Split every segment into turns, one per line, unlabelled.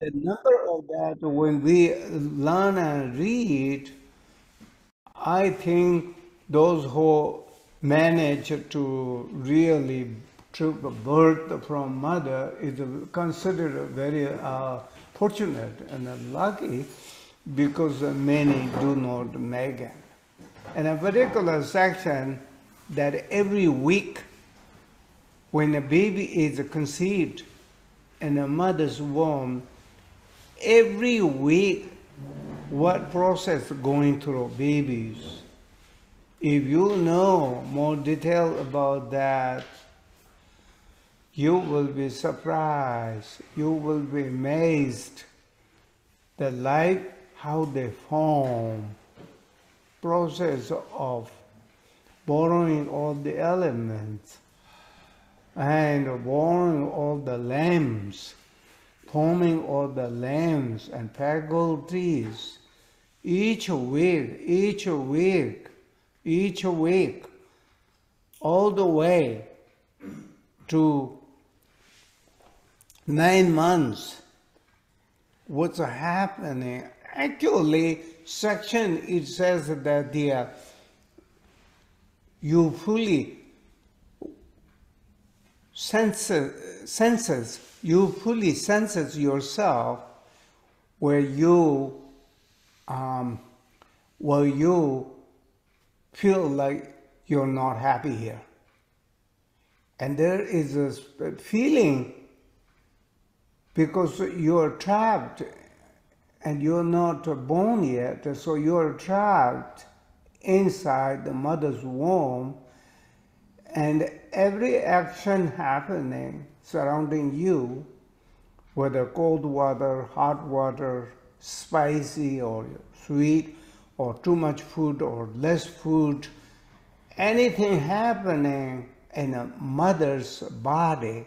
The number of that when we learn and read, I think those who manage to really birth from mother is considered very uh, fortunate and lucky because many do not make it. And a particular section that every week when a baby is conceived in a mother's womb, every week what process going through babies. If you know more detail about that, you will be surprised, you will be amazed. The life, how they form, process of borrowing all the elements and borrowing all the lambs, forming all the lambs and faculties. Each week, each week, each week, all the way to nine months, what's happening? Actually, section it says that the uh, you fully senses, senses you fully senses yourself where you um, where you feel like you're not happy here. And there is a feeling because you're trapped and you're not born yet, so you're trapped inside the mother's womb, and every action happening surrounding you, whether cold water, hot water, spicy or sweet, or too much food or less food, anything happening in a mother's body,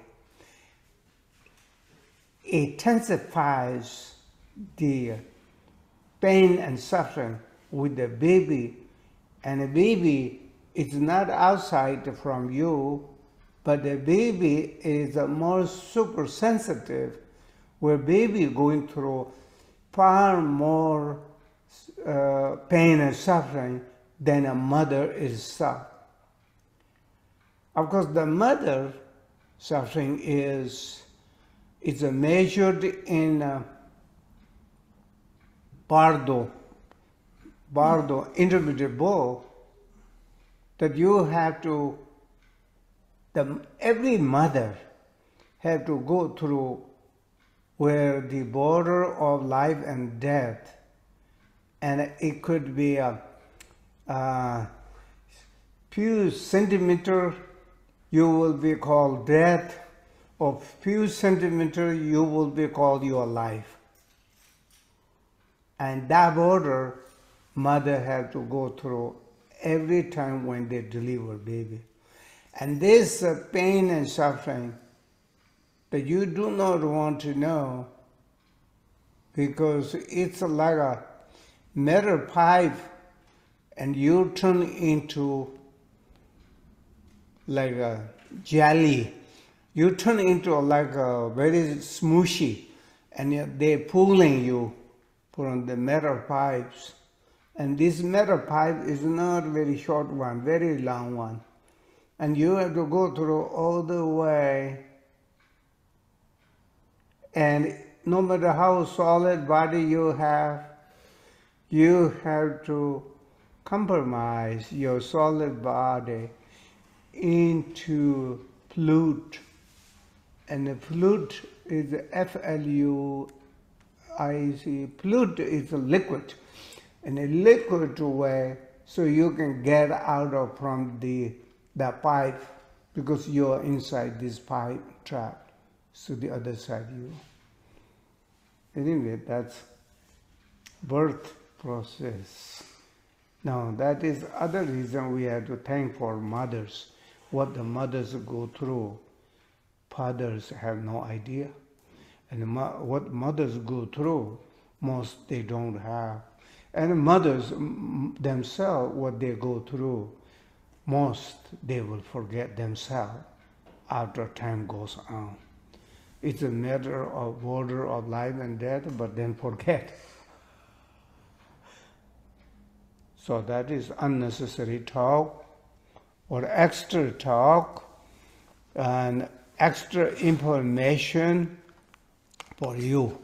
intensifies the pain and suffering with the baby. And the baby is not outside from you, but the baby is more super sensitive, where baby going through far more uh, pain and suffering than a mother is suffering. Of course, the mother suffering is, is measured in uh, Bardo, Bardo intermediate bow, that you have to, the, every mother have to go through where the border of life and death, and it could be a, a few centimeter you will be called death. Of few centimeter, you will be called your life. And that border, mother have to go through every time when they deliver baby. And this uh, pain and suffering that you do not want to know because it's like a metal pipe and you turn into like a jelly. You turn into like a very smushy and they're pulling you from the metal pipes. And this metal pipe is not very short one, very long one. And you have to go through all the way. And no matter how solid body you have, you have to compromise your solid body into flute. And the flute is F-L-U-I-C. Flute is a liquid. In a liquid way, so you can get out of from the, the pipe because you're inside this pipe trapped. So the other side you. Anyway, that's birth process. Now that is other reason we have to thank for mothers what the mothers go through, fathers have no idea. And what mothers go through, most they don't have. And mothers themselves, what they go through, most they will forget themselves after time goes on. it's a matter of border of life and death, but then forget. So that is unnecessary talk or extra talk and extra information for you.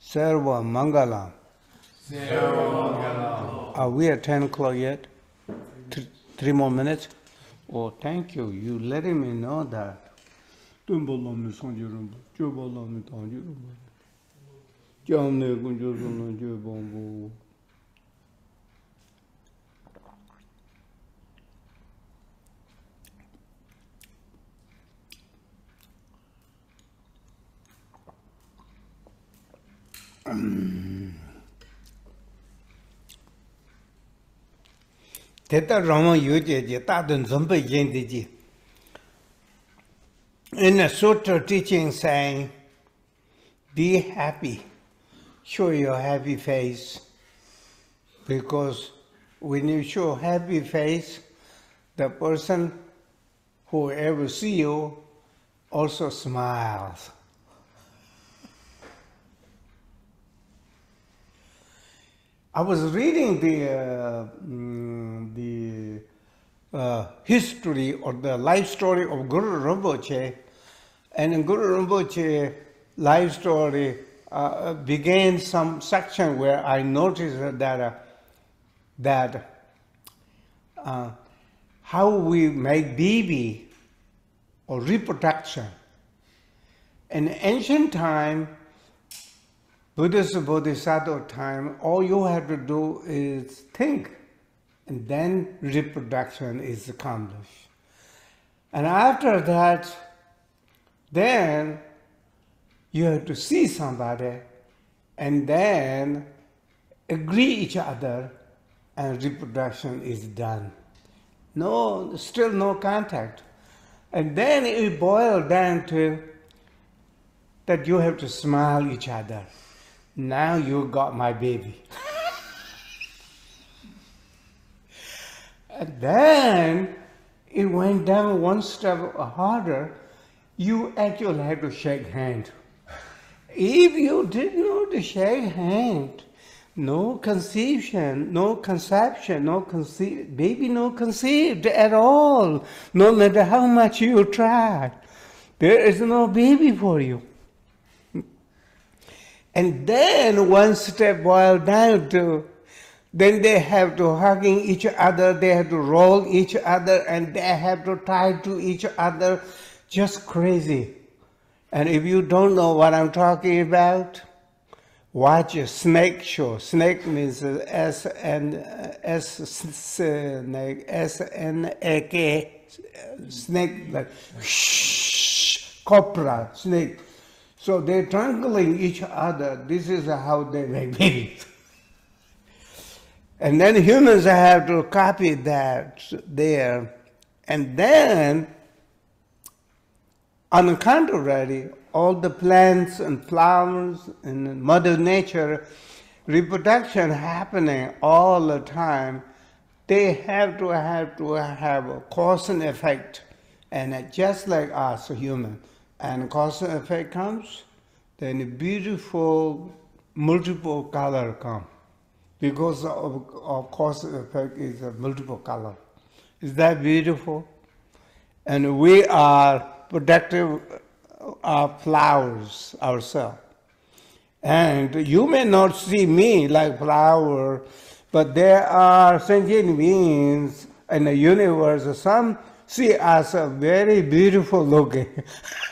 Sarva Mangalam. Are we at 10 o'clock yet? Th- three more minutes? Oh, thank you. You letting me know that. tumbolami sanjiramba, chobolami tanjiramba. Jamne kunjosana jebambo. Teta Rama Yuje Je, Tadun Zomba Yendi Je. In the sutra teaching saying, be happy, show your happy face, because when you show happy face, the person who ever see you also smiles. I was reading the uh, mm, the uh, history or the life story of Guru Rinpoche, and in Guru Rinpoche life story uh, began some section where I noticed that uh, that uh, how we make baby or reproduction. In ancient time, Buddhist Bodhisattva time, all you have to do is think, and then reproduction is accomplished. And after that, then you have to see somebody and then agree each other and reproduction is done. No, still no contact. And then it boils down to that you have to smile each other. Now you got my baby. and then it went down one step harder. You actually had to shake hand. If you did not shake hand, no conception, no conception, no conceive, baby no conceived at all, no matter how much you try. There is no baby for you. And then one step boil down to, then they have to hugging each other, they have to roll each other, and they have to tie to each other, just crazy. And if you don't know what I'm talking about, watch a snake show. Snake means S N S snake S N A K snake like shh, cobra snake. So they're strangling each other. This is how they make babies. And then humans have to copy that there. And then, on the contrary, all the plants and flowers and Mother Nature, reproduction happening all the time, they have to have to have a cause and effect. And just like us, human, and cause and effect comes, then beautiful multiple color come. Because of, of cause and effect is a multiple color. Is that beautiful? And we are productive of flowers ourselves. And you may not see me like flower, but there are sentient beings in the universe. Some see us very beautiful looking.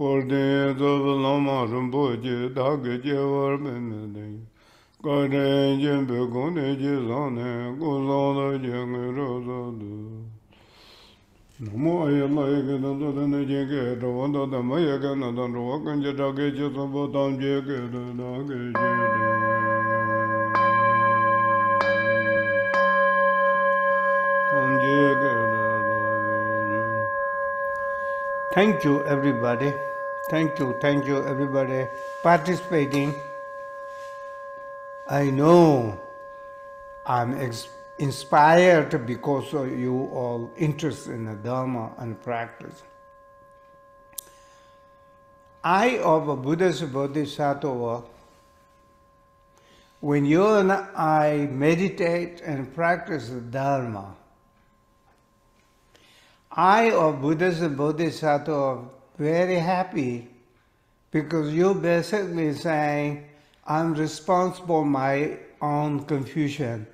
Purdi zubu lama rumbu ji dhagi ji warbi midi. Kari jimbi kundi ji zani kusada ji ngiru zadu.
Namo ayi layi kita dhudani ji kita wanda dhamma ya kita dhanru wakanji dhagi ji sabu tamji kita dhagi ji dhagi.
Thank you everybody. Thank you, thank you, everybody participating. I know I'm inspired because of you all interest in the Dharma and practice. I of a Buddha's Bodhisattva, when you and I meditate and practice the Dharma, I of Buddha's Bodhisattva very happy because you basically saying, I'm responsible my own confusion.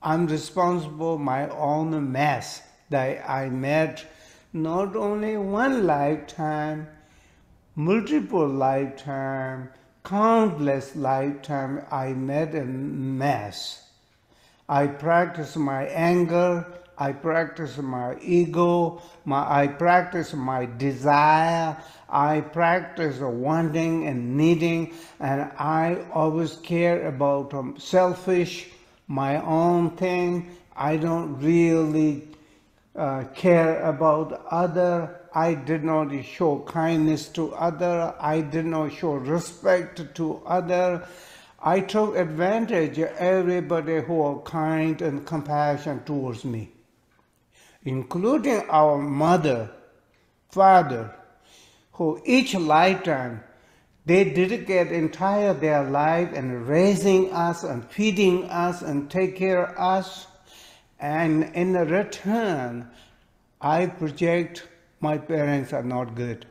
I'm responsible my own mess that I met not only one lifetime, multiple lifetime, countless lifetime I met a mess. I practice my anger, I practice my ego, my, I practice my desire, I practice wanting and needing, and I always care about um, selfish, my own thing. I don't really uh, care about other. I did not show kindness to other. I did not show respect to other. I took advantage of everybody who are kind and compassionate towards me, including our mother, father, who each lifetime they dedicate entire their life and raising us and feeding us and take care of us. And in return, I project my parents are not good.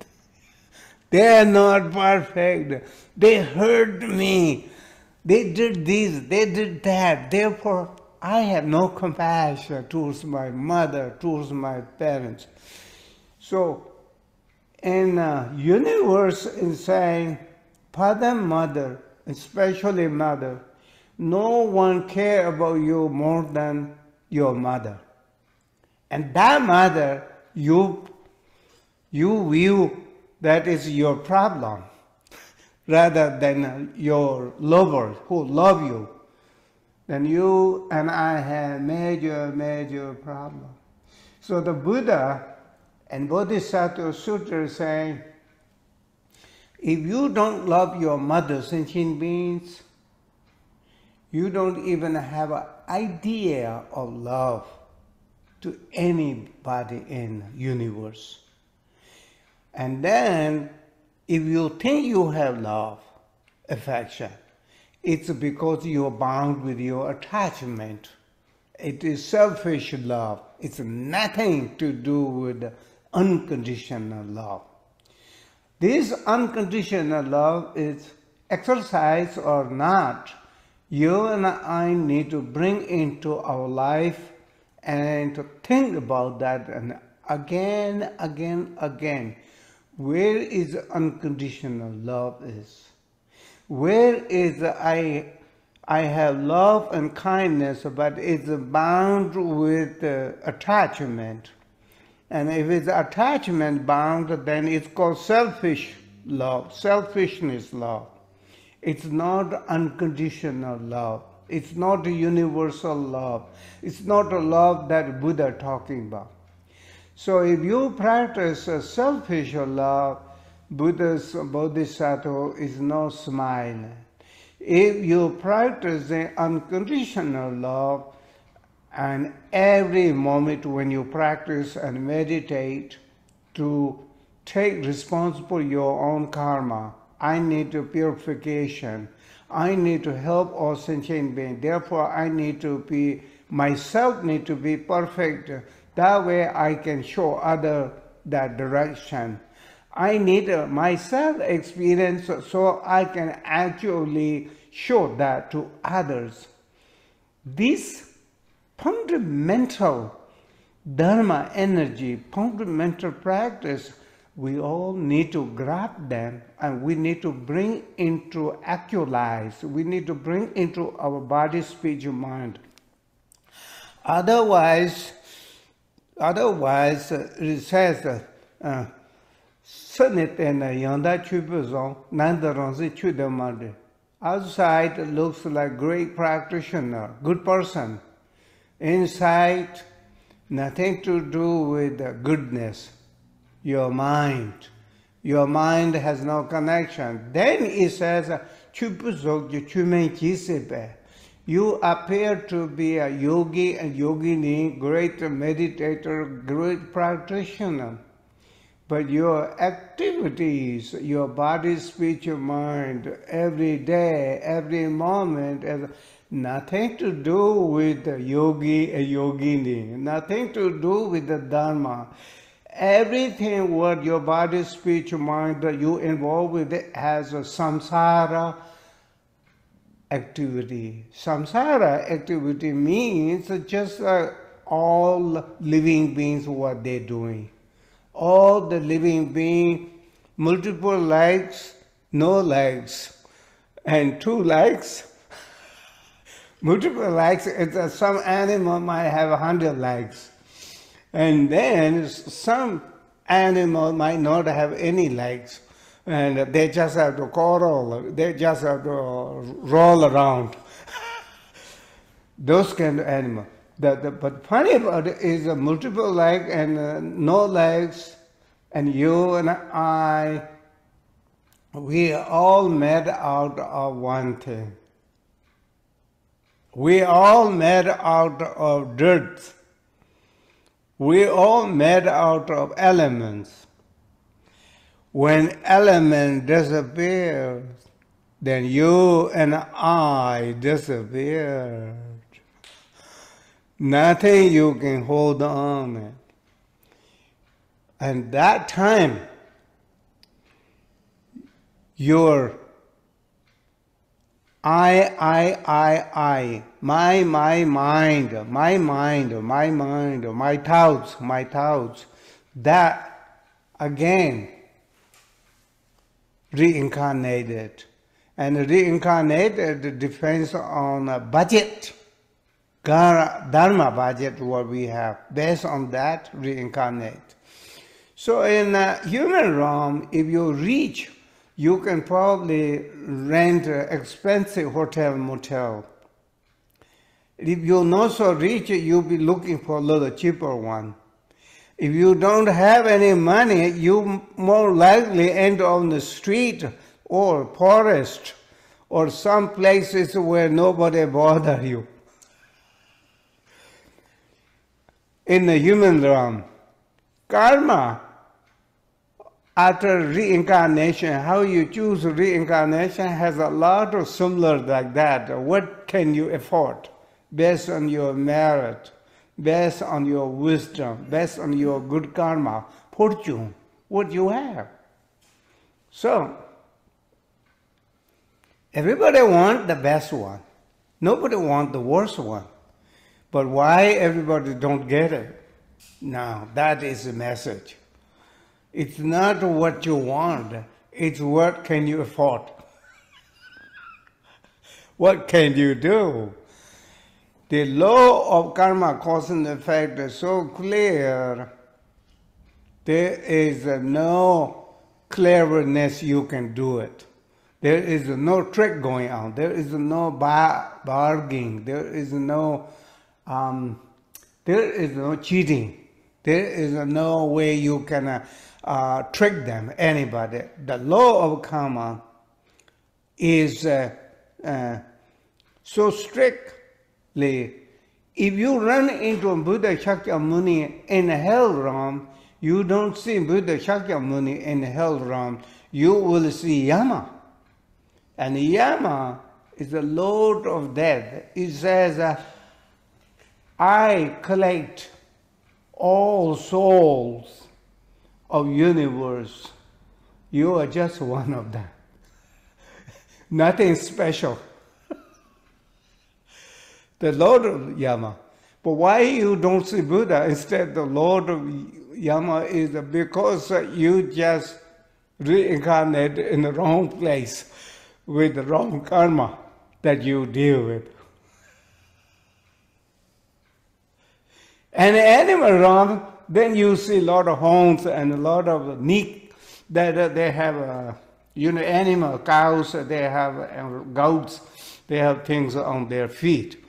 they are not perfect. They hurt me. They did this, they did that. Therefore, I have no compassion towards my mother, towards my parents. So, in uh, universe is saying, father, mother, especially mother, no one care about you more than your mother. And that mother, you, you view that is your problem rather than your lover who love you. Then you and I have major, major problem. So the Buddha and Bodhisattva Sutra saying, if you don't love your mother, sentient beings, you don't even have an idea of love to anybody in universe. And then if you think you have love, affection, it's because you're bound with your attachment. It is selfish love. It's nothing to do with unconditional love. This unconditional love is exercise or not, you and I need to bring into our life and to think about that and again, again, again. Where is unconditional love is? Where is I I have love and kindness, but it's bound with uh, attachment. And if it's attachment bound, then it's called selfish love, selfishness love. It's not unconditional love. It's not universal love. It's not a love that Buddha talking about. So if you practice a selfish love, Buddha's bodhisattva is no smile. If you practice the unconditional love, and every moment when you practice and meditate to take responsible your own karma, I need to purification. I need to help all sentient beings. Therefore, I need to be myself need to be perfect. That way, I can show other that direction. I need myself experience so I can actually show that to others. This fundamental dharma energy, fundamental practice, we all need to grab them and we need to bring into actualize, we need to bring into our body, speech, mind. Otherwise, Otherwise, it says, uh, outside looks like great practitioner good person. Inside nothing to do with goodness. Your mind. Your mind has no connection. Then he says you appear to be a yogi and yogini great meditator great practitioner but your activities, your body, speech, your mind, every day, every moment, has nothing to do with the yogi and yogini, nothing to do with the dharma. Everything what your body, speech, mind you involve with it has a samsara activity. Samsara activity means just uh, all living beings what they're doing all the living being, multiple legs, no legs, and two legs. multiple legs, a, uh, some animal might have a hundred legs. And then some animal might not have any legs. And they just have to crawl, they just have to roll around. Those kind of animal. The, the, but funny about it is a multiple leg and uh, no legs, and you and I, we are all made out of one thing. We all made out of dirt. We all made out of elements. When element disappears, then you and I disappear. Nothing you can hold on. And that time, your I, I, I, I, my, my mind, my mind, my mind, my thoughts, my thoughts, that again reincarnated. And reincarnated depends on a budget. Dharma budget what we have. Based on that, reincarnate. So in human realm, if you reach, you can probably rent expensive hotel motel. If you're not so rich, you'll be looking for a little cheaper one. If you don't have any money, you more likely end on the street or forest or some places where nobody bother you. In the human realm. Karma, after reincarnation, how you choose reincarnation has a lot of similar like that. What can you afford based on your merit, based on your wisdom, based on your good karma, fortune, what you have. So, everybody want the best one. Nobody want the worst one. But why everybody don't get it? Now, that is the message. It's not what you want, it's what can you afford. what can you do? The law of karma, cause and effect is so clear. There is no cleverness you can do it. There is no trick going on. There is no bar- bargaining. There is no um, there is no cheating. There is no way you can uh, uh, trick them, anybody. The law of karma is uh, uh so strictly. If you run into Buddha Shakyamuni in hell realm, you don't see Buddha Shakyamuni in hell realm. You will see Yama. And Yama is the Lord of Death. It says, I collect all souls of universe. You are just one of them. Nothing special. the Lord of Yama. But why you don't see Buddha instead the Lord of Yama is because you just reincarnated in the wrong place with the wrong karma that you deal with. And animal realm, then you see a lot of horns and a lot of neat that uh, they have, uh, you know, animal cows. They have uh, goats. They have things on their feet.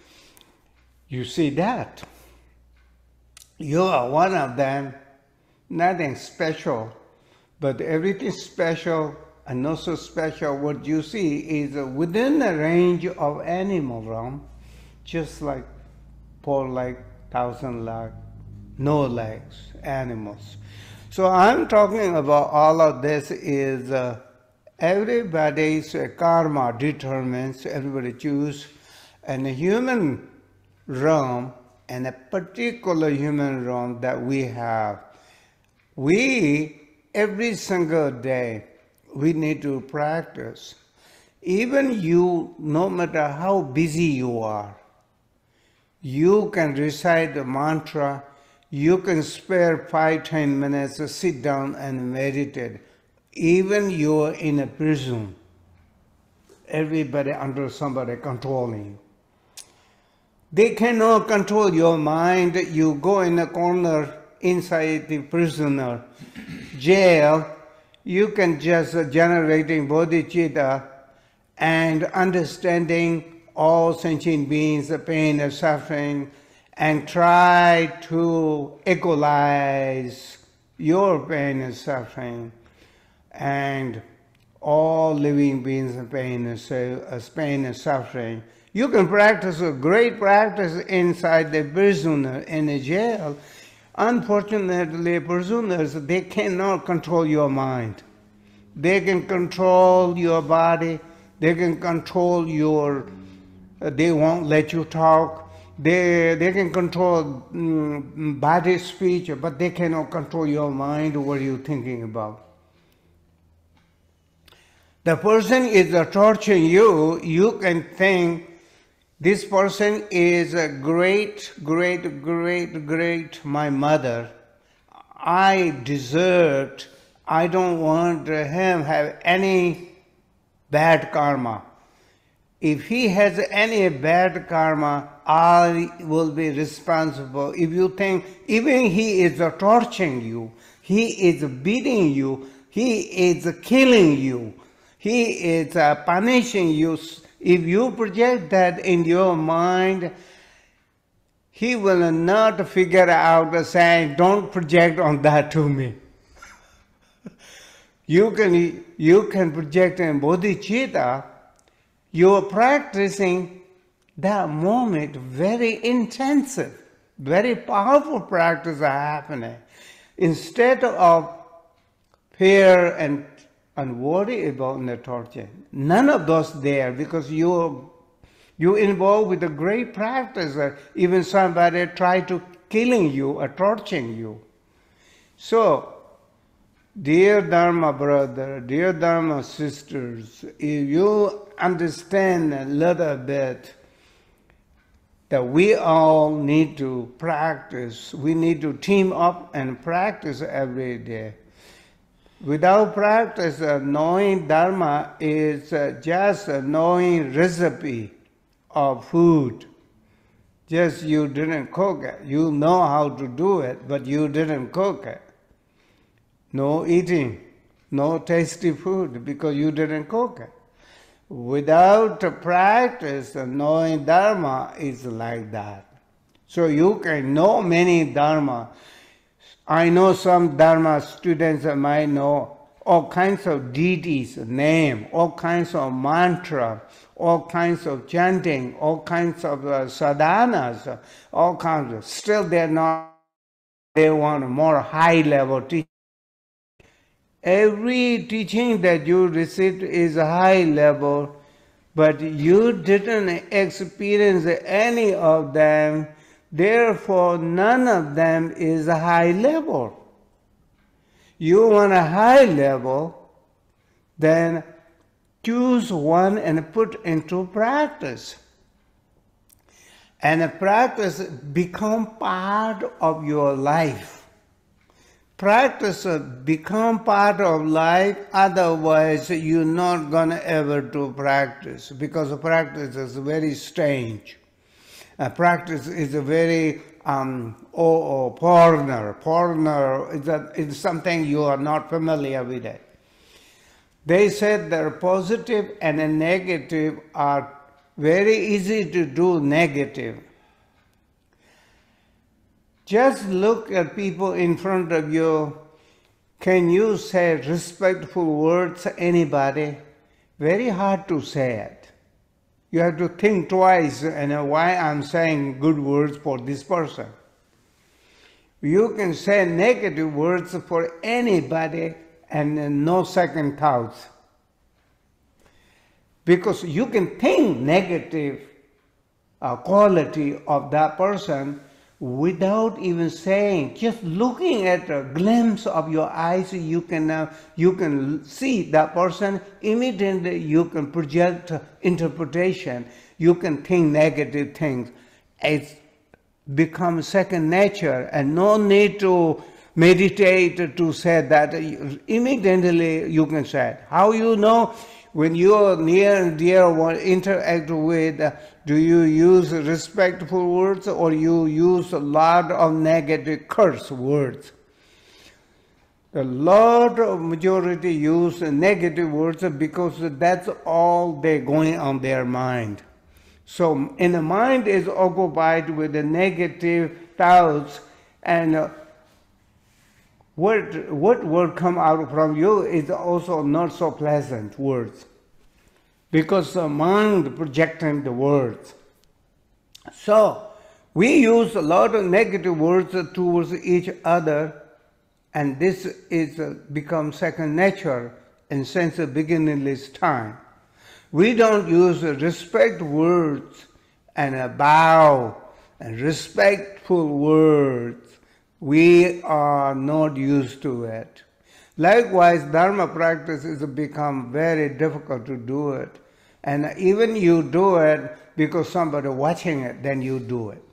You see that. You are one of them. Nothing special, but everything special and not so special. What you see is within the range of animal realm, just like four leg, thousand leg, no legs animals. So I'm talking about all of this is uh, everybody's karma determines, everybody choose, and the human realm and a particular human realm that we have. We, every single day, we need to practice. Even you, no matter how busy you are, you can recite the mantra, you can spare five, ten minutes to sit down and meditate. Even you're in a prison, everybody under somebody controlling you. They cannot control your mind. You go in a corner inside the prisoner jail. You can just generating bodhicitta and understanding all sentient beings, the pain and suffering, and try to equalize your pain and suffering and all living beings' pain and, pain and suffering you can practice a great practice inside the prisoner in a jail. Unfortunately, prisoners, they cannot control your mind. They can control your body. They can control your, uh, they won't let you talk. They, they can control mm, body speech, but they cannot control your mind, what you're thinking about. The person is torturing you, you can think this person is a great, great, great, great my mother. I deserved, I don't want him have any bad karma. If he has any bad karma, I will be responsible. If you think even he is torturing you, he is beating you, he is killing you, he is uh, punishing you if you project that in your mind, he will not figure out saying, don't project on that to me. you can, you can project in bodhicitta, you're practicing that moment very intensive, very powerful practice are happening. Instead of fear and and worry about the torture. None of those there because you you involved with a great practice. Uh, even somebody try to killing you or torturing you. So, dear Dharma brother, dear Dharma sisters, if you understand a little bit that we all need to practice, we need to team up and practice every day. Without practice, knowing Dharma is just knowing recipe of food. Just you didn't cook it. You know how to do it, but you didn't cook it. No eating, no tasty food because you didn't cook it. Without practice, knowing Dharma is like that. So you can know many Dharma I know some Dharma students might know all kinds of deities name, all kinds of mantra, all kinds of chanting, all kinds of uh, sadhanas, all kinds of, still they're not, they want more high level teaching. Every teaching that you receive is a high level, but you didn't experience any of them Therefore, none of them is a high level. You want a high level, then choose one and put into practice. And practice become part of your life. Practice become part of life, otherwise you're not gonna ever do practice because practice is very strange. uh, practice is a very um, oh, oh, foreigner. Foreigner is, a, is something you are not familiar with it. They said that positive and a negative are very easy to do negative. Just look at people in front of you. Can you say respectful words to anybody? Very hard to say it. You have to think twice and why I'm saying good words for this person. You can say negative words for anybody and no second thoughts. Because you can think negative uh, quality of that person without even saying, just looking at a glimpse of your eyes, you can you can see that person. Immediately, you can project interpretation. You can think negative things. It becomes second nature, and no need to meditate to say that. Immediately, you can say it. How you know? When you are near and dear one interact with, uh, do you use respectful words or you use a lot of negative curse words? A lot of majority use negative words because that's all they're going on their mind. So, in the mind is occupied with the negative thoughts, and uh, what, what word come out from you is also not so pleasant words because the mind projecting the words. So we use a lot of negative words towards each other and this is uh, become second nature in since the beginningless time. We don't use respect words and a bow and respectful words we are not used to it. Likewise, Dharma practice has become very difficult to do it. And even you do it because somebody watching it, then you do it.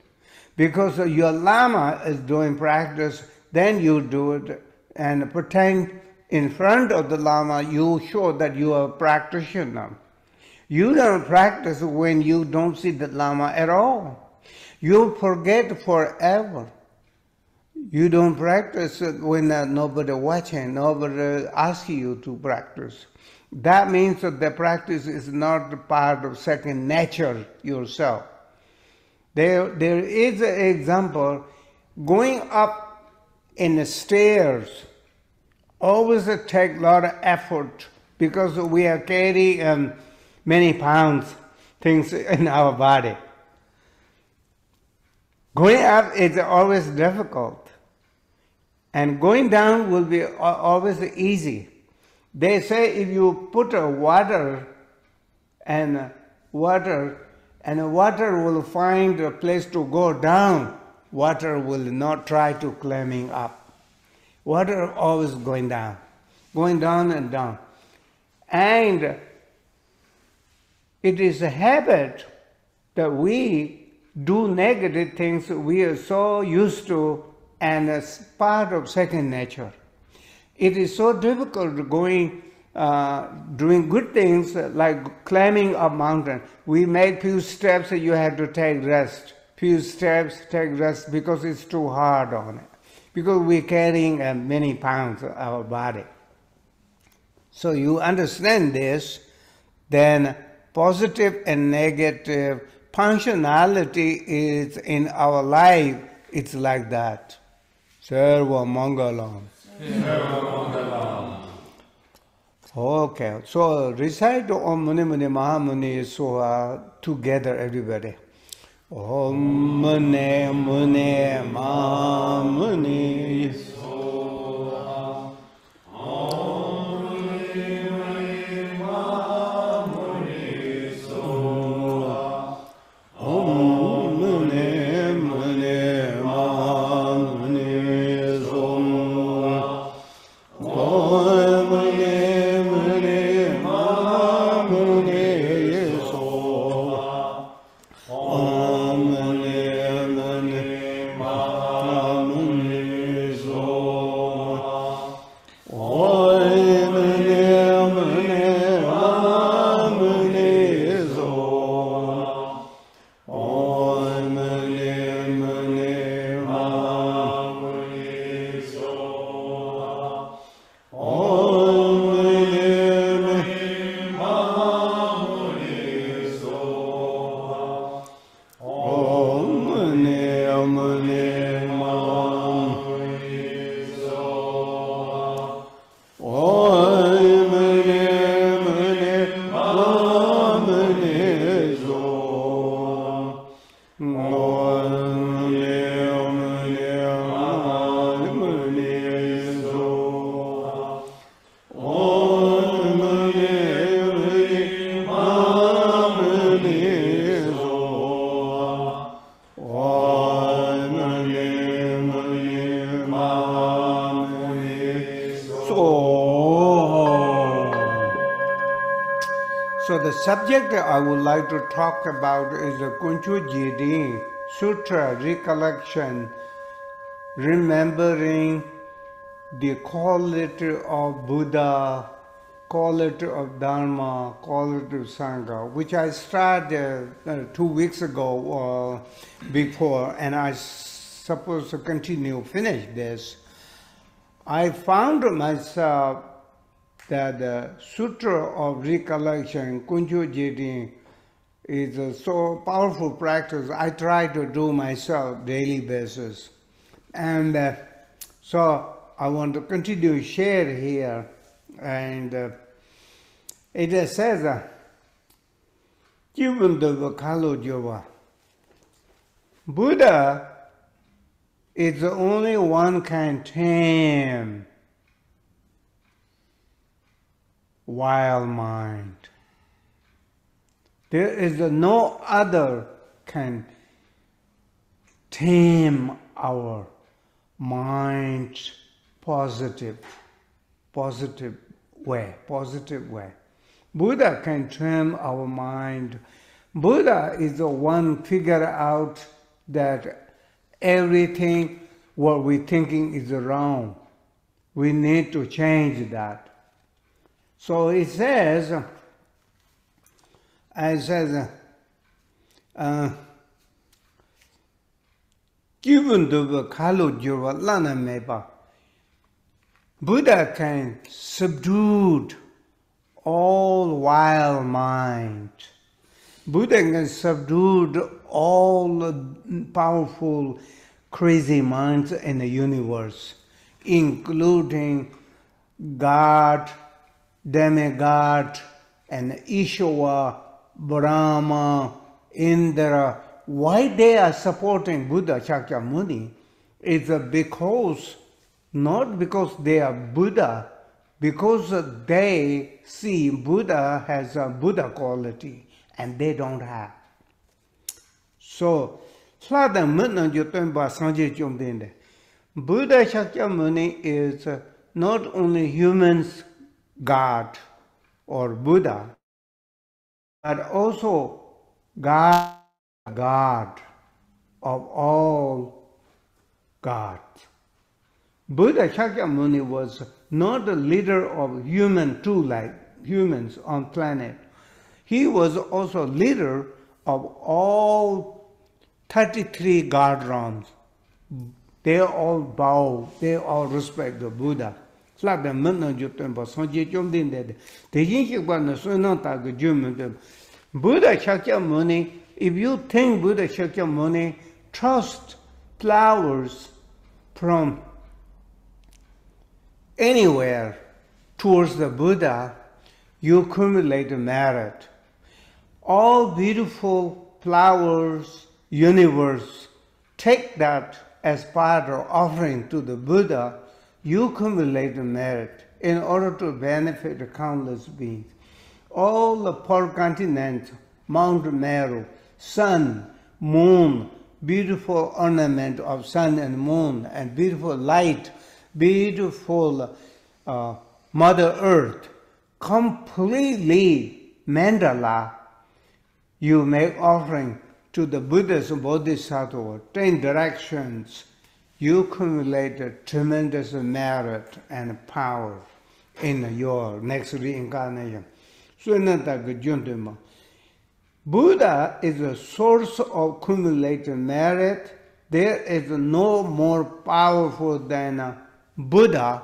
Because your Lama is doing practice, then you do it and pretend in front of the Lama, you show that you are a practitioner. You don't practice when you don't see the Lama at all. You forget forever. You don't practice when uh, nobody watching, nobody asking you to practice. That means that the practice is not part of second nature yourself. There, there is an example going up in the stairs always take a lot of effort because we are carrying um, many pounds things in our body. Going up is always difficult. And going down will be always easy. They say if you put a water and water and water will find a place to go down, water will not try to climbing up. Water always going down, going down and down. And it is a habit that we do negative things we are so used to and as part of second nature. It is so difficult to going, uh, doing good things like climbing a mountain. We make few steps, you have to take rest. Few steps, take rest because it's too hard on it. Because we're carrying uh, many pounds of our body. So you understand this, then positive and negative functionality is in our life, it's like that. Sarva Mangalam. Okay, so recite Om Muni Muni Mahamuni Soha together, everybody. Om Muni Muni Mahamuni talk about is the Kunchu Jidi Sutra recollection, remembering the quality of Buddha, quality of Dharma, quality of Sangha, which I started uh, two weeks ago uh, before, and I supposed to continue finish this. I found myself that the Sutra of Recollection, Kunju Jidin, is a so powerful practice. I try to do myself daily basis, and uh, so I want to continue share here, and uh, it says, uh, Buddha is the only one can tame wild mind. There is no other can tame our mind positive, positive way, positive way. Buddha can tame our mind. Buddha is the one figure out that everything what we're thinking is wrong. We need to change that. So it says, it says, uh, given the kalu jiva lana meba, Buddha can subdue all wild mind. Buddha can subdue all powerful, crazy minds in the universe, including God, demigod and Ishwa, Brahma, Indra, why they are supporting Buddha Shakyamuni is because, not because they are Buddha, because they see Buddha has a Buddha quality and they don't have. So, Buddha Shakyamuni is not only humans God or Buddha, but also God, God of all gods. Buddha Shakyamuni was not the leader of human too like humans on planet. He was also leader of all 33 god realms. They all bow, they all respect the Buddha. Slāpa mēnā yu tuñpa sāngcī chōm tīn tētē tē yīn shikpa nā sui nā tā kā jū mē tuñpa Buddha Shakya Muni if you think Buddha Shakya Muni trust flowers from anywhere towards the Buddha you accumulate merit. All beautiful flowers universe take that as part of offering to the Buddha you accumulate merit in order to benefit the countless beings. All the four continents, Mount Meru, sun, moon, beautiful ornament of sun and moon, and beautiful light, beautiful uh, Mother Earth, completely mandala, you make offering to the Buddhas and Bodhisattva, ten directions, you accumulated tremendous merit and power in your next reincarnation. Buddha is a source of accumulated merit. There is no more powerful than Buddha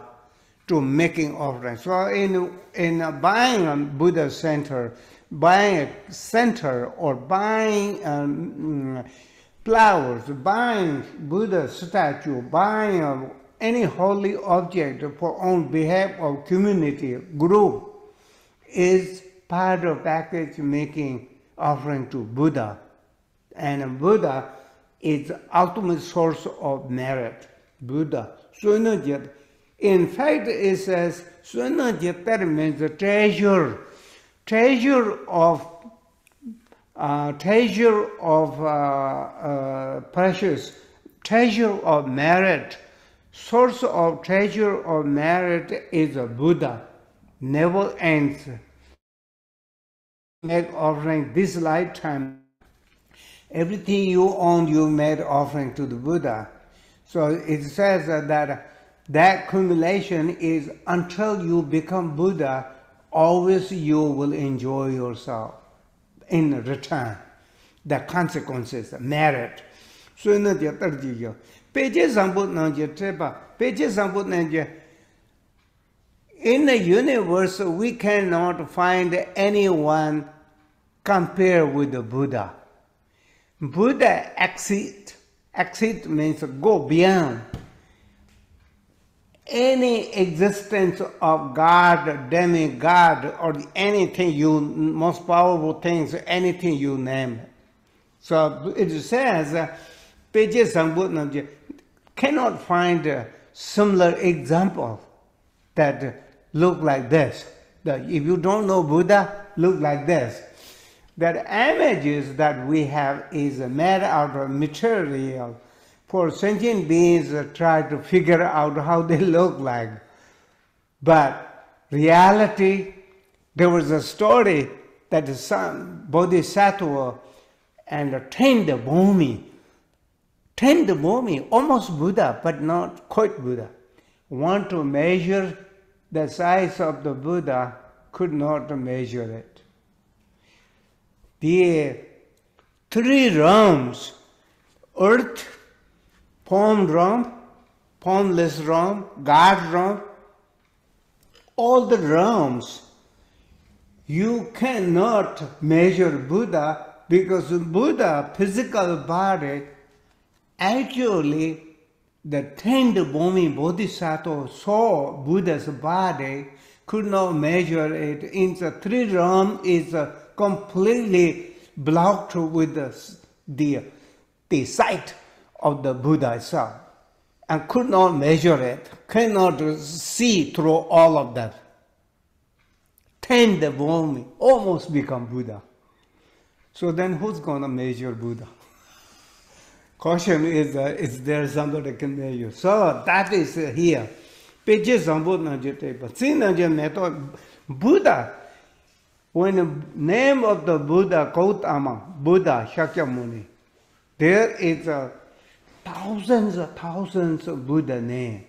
to making offerings. So in, in buying a Buddha center, buying a center or buying um, flowers, buying Buddha statue, buying any holy object for on behalf of community group is part of package making offering to Buddha. And Buddha is ultimate source of merit. Buddha. In fact, it says, Sunajit means the treasure, treasure of uh, treasure of uh, uh, precious, treasure of merit, source of treasure of merit is a Buddha, never ends. make offering this lifetime. Everything you own, you made offering to the Buddha. So it says that that accumulation is until you become Buddha, always you will enjoy yourself in return. The consequences, merit. So in the third Peje Zambut Nanje Trepa, Peje Zambut Nanje. In the universe, we cannot find anyone compare with the Buddha. Buddha exit. Exit means go beyond any existence of God, demigod, or anything you, most powerful things, anything you name. So it says, Peje Sambutnamji cannot find a similar example that look like this. That if you don't know Buddha, look like this. That images that we have is made out of material for sentient beings try to figure out how they look like. But reality, there was a story that the son, Bodhisattva and Tenda Bhumi, Tenda Bhumi, almost Buddha, but not quite Buddha, want to measure the size of the Buddha, could not measure it. The three realms, earth, formed realm, formless realm, God realm, all the realms, you cannot measure Buddha because Buddha, physical body, actually the tender Bhumi Bodhisattva saw Buddha's body, could not measure it. In the three realm is completely blocked with the, the, the sight of the Buddha itself and could not measure it, cannot see through all of that. Tend the Bhumi, almost become Buddha. So then who's going to measure Buddha? Caution is, uh, is there somebody can measure? So that is uh, here. On Buddha, Buddha, when the name of the Buddha, Gautama, Buddha, Shakyamuni, there is a thousands of thousands of Buddha name.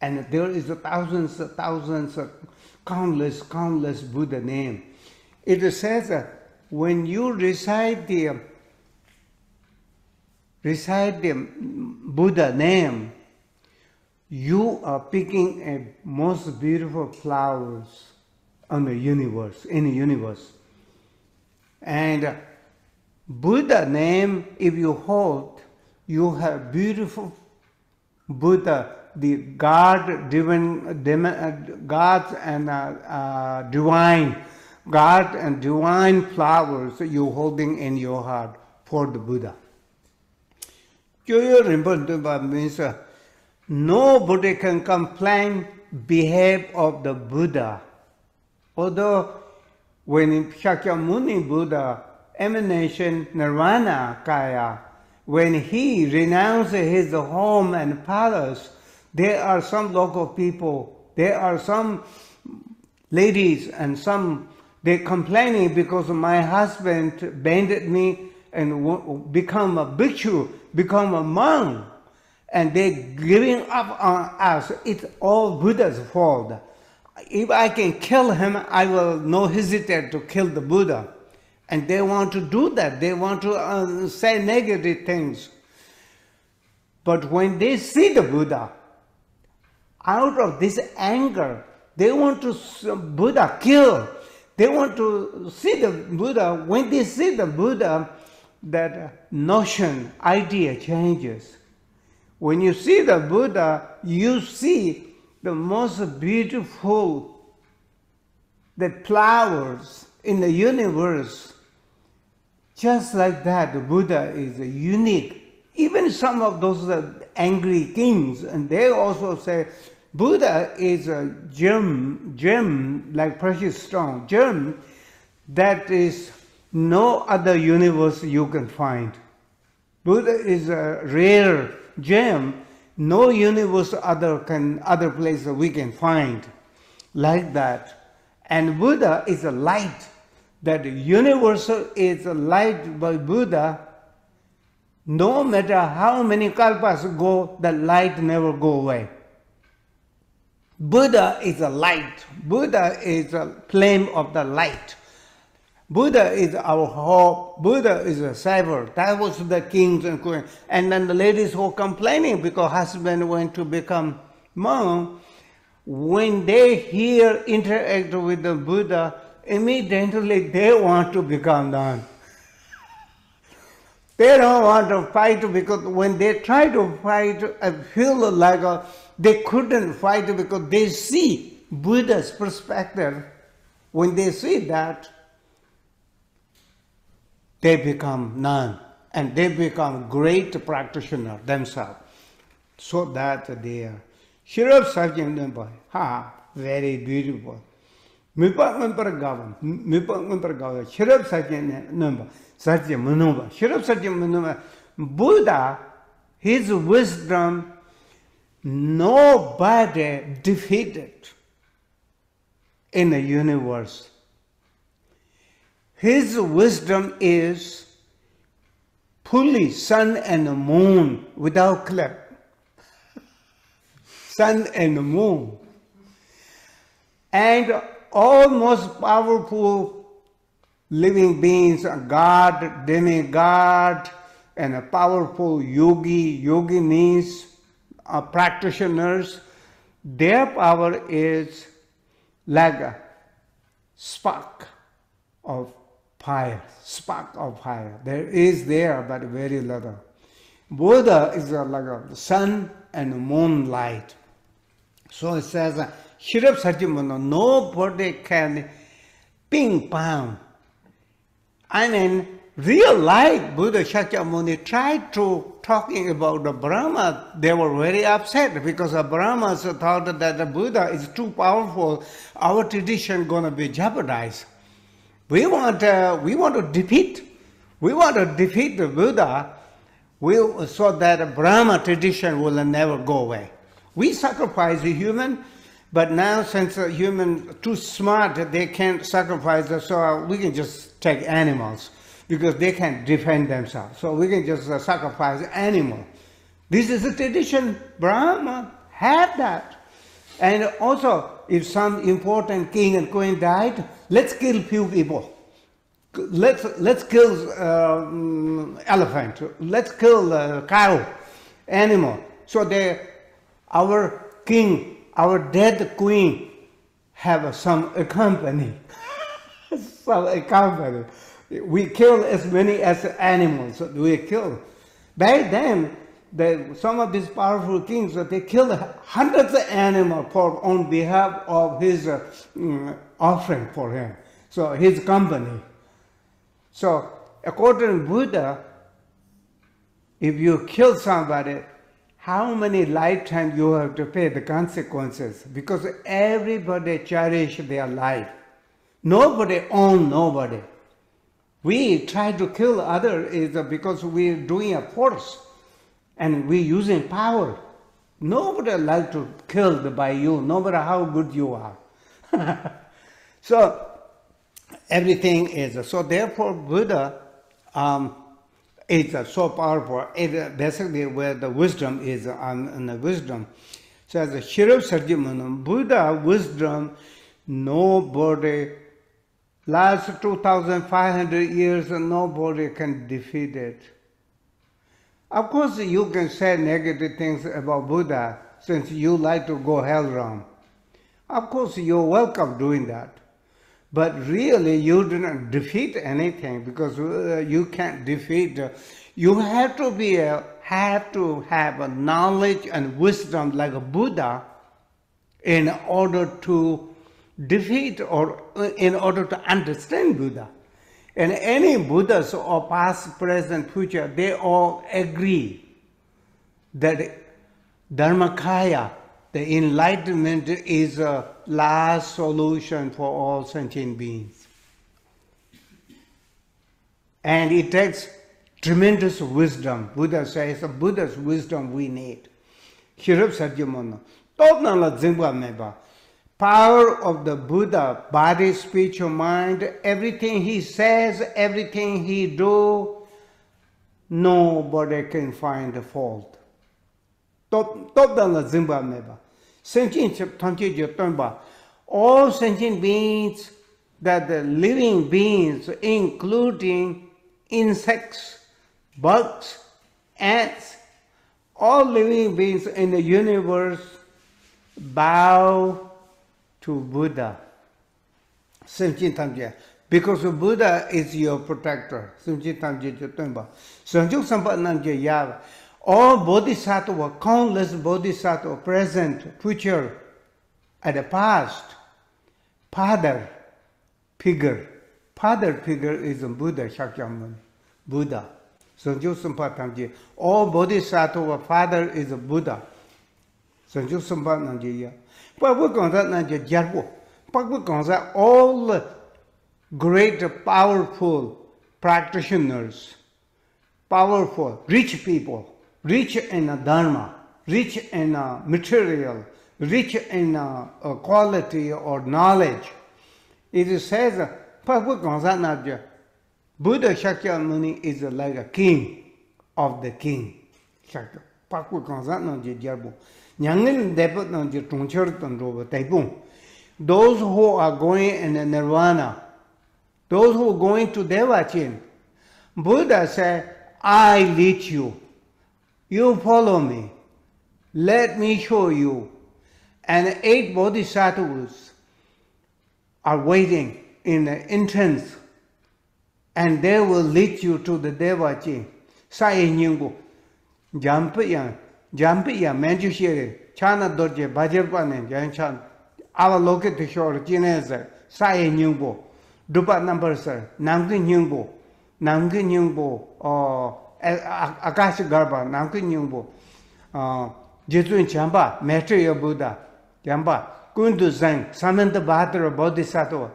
And there is thousands of thousands of countless, countless Buddha name. It says that when you recite the recite the Buddha name, you are picking a most beautiful flowers on the universe, in the universe. And Buddha name, if you hold, you have beautiful Buddha, the God, divine, God and uh, uh, divine, God and divine flowers you holding in your heart for the Buddha. Kyoyo Rinpoche means uh, nobody can complain behave of the Buddha. Although when Shakyamuni Buddha emanation nirmanakaya when he renounced his home and palace, there are some local people, there are some ladies and some, they're complaining because my husband abandoned me and become a bhikshu, become a monk, and they giving up on us. It's all Buddha's fault. If I can kill him, I will no hesitate to kill the Buddha. And they want to do that. They want to uh, say negative things. But when they see the Buddha, out of this anger, they want to Buddha kill. They want to see the Buddha. When they see the Buddha, that notion, idea changes. When you see the Buddha, you see the most beautiful the flowers in the universe just like that, the Buddha is unique. Even some of those uh, angry kings, and they also say Buddha is a gem, gem like precious stone, gem that is no other universe you can find. Buddha is a rare gem, no universe other can other place we can find like that. And Buddha is a light that universal is light by Buddha, no matter how many kalpas go, the light never go away. Buddha is a light. Buddha is a flame of the light. Buddha is our hope. Buddha is a savior. That was the kings and queens. And then the ladies were complaining because husband went to become monk, when they hear interact with the Buddha, immediately they want to become nun. They don't want to fight because when they try to fight, I feel like uh, they couldn't fight because they see Buddha's perspective. When they see that, they become nun and they become great practitioner themselves. So that they are. Shirab Sajjan ha, very beautiful. Mipa Gavan, Mipa Gavan, Shirab Sajjan number, Sajja Manova, Shirab Sajja Manova. Buddha, his wisdom, nobody defeated in the universe. His wisdom is fully sun and moon without cloud. sun and moon. And all most powerful living beings, God, demigod, and a powerful yogi, yoginis, uh, practitioners, their power is like a spark of fire, spark of fire. There is there, but very little. Buddha is like a sun and moonlight. So it says, Shirab Sajimana, nobody can ping pong. I mean, real life Buddha Shakyamuni tried to talking about the Brahma, they were very upset because the Brahmas thought that the Buddha is too powerful, our tradition gonna be jeopardized. We want, uh, we want to defeat, we want to defeat the Buddha we, so that Brahma tradition will never go away. We sacrifice the human, but now since a human too smart, they can't sacrifice us, so we can just take animals because they can't defend themselves. So we can just uh, sacrifice animal. This is a tradition. Brahma had that. And also, if some important king and queen died, let's kill few people. Let's, let's kill uh, elephant. Let's kill uh, cow, animal. So they, our king, our dead queen, have some company. some company. We kill as many as animals. We kill. Back then, the, some of these powerful kings, they killed hundreds of animals for, on behalf of his uh, offering for him. So his company. So according to Buddha, if you kill somebody, how many lifetimes you have to pay the consequences? Because everybody cherish their life. Nobody own nobody. We try to kill other is because we're doing a force and we're using power. Nobody like to killed by you, no matter how good you are. so everything is so. Therefore, Buddha um, is so powerful. It basically where the wisdom is on, the wisdom. So as a Shirab Sarjimanam, Buddha wisdom, nobody Last 2,500 years, and nobody can defeat it. Of course, you can say negative things about Buddha since you like to go hell realm. Of course, you're welcome doing that. But really, you didn't defeat anything because uh, you can't defeat. Uh, you have to be a, have to have a knowledge and wisdom like a Buddha in order to defeat or uh, in order to understand Buddha. And any Buddhas or past, present, future, they all agree that Dharmakaya, the enlightenment is a last solution for all sentient beings. And it takes tremendous wisdom. Buddha says, the Buddha's wisdom we need. Topnala Zingwa Meba. power of the Buddha, body, spiritual mind, everything he says, everything he do, nobody can find the fault. Top top down the Zimba meba. Sentient. All sentient beings that the living beings, including insects, bugs, ants, all living beings in the universe bow to Buddha. Sentient. Because Buddha is your protector. Sentient. Sanjuk sampa namje yava. All bodhisattva, countless bodhisattva, present, future, and the past, father figure. Father figure is a Buddha Shakyamuni, Buddha. Sanju Sampatamji. All bodhisattva, father is a Buddha. Sanju ya. But we're going to Nanja Jarbo. But we're going to all great, powerful practitioners, powerful, rich people, rich in dharma, rich in material, rich in quality or knowledge. It says, Buddha Shakyamuni is like a king of the king. Nyangin. Those who are going in nirvana, those who are going to Devachin, Buddha said, I lead you. You follow me. Let me show you. And eight bodhisattvas are waiting in the entrance and they will lead you to the Devachi. Sai nyingu. Jampi ya, jampi ya Manjushri. Chana dorje bhajepa ne janchan. Avalokiteshvara jineze. Sai nyingu. Dupa number sir. Namki nyingu. Namki nyingu. Oh, Akashagarbha, Namki Nyingbo, Jitun Chamba, Maitreya Buddha, Chamba, Kundu Zeng, Samantabhadra Bodhisattva,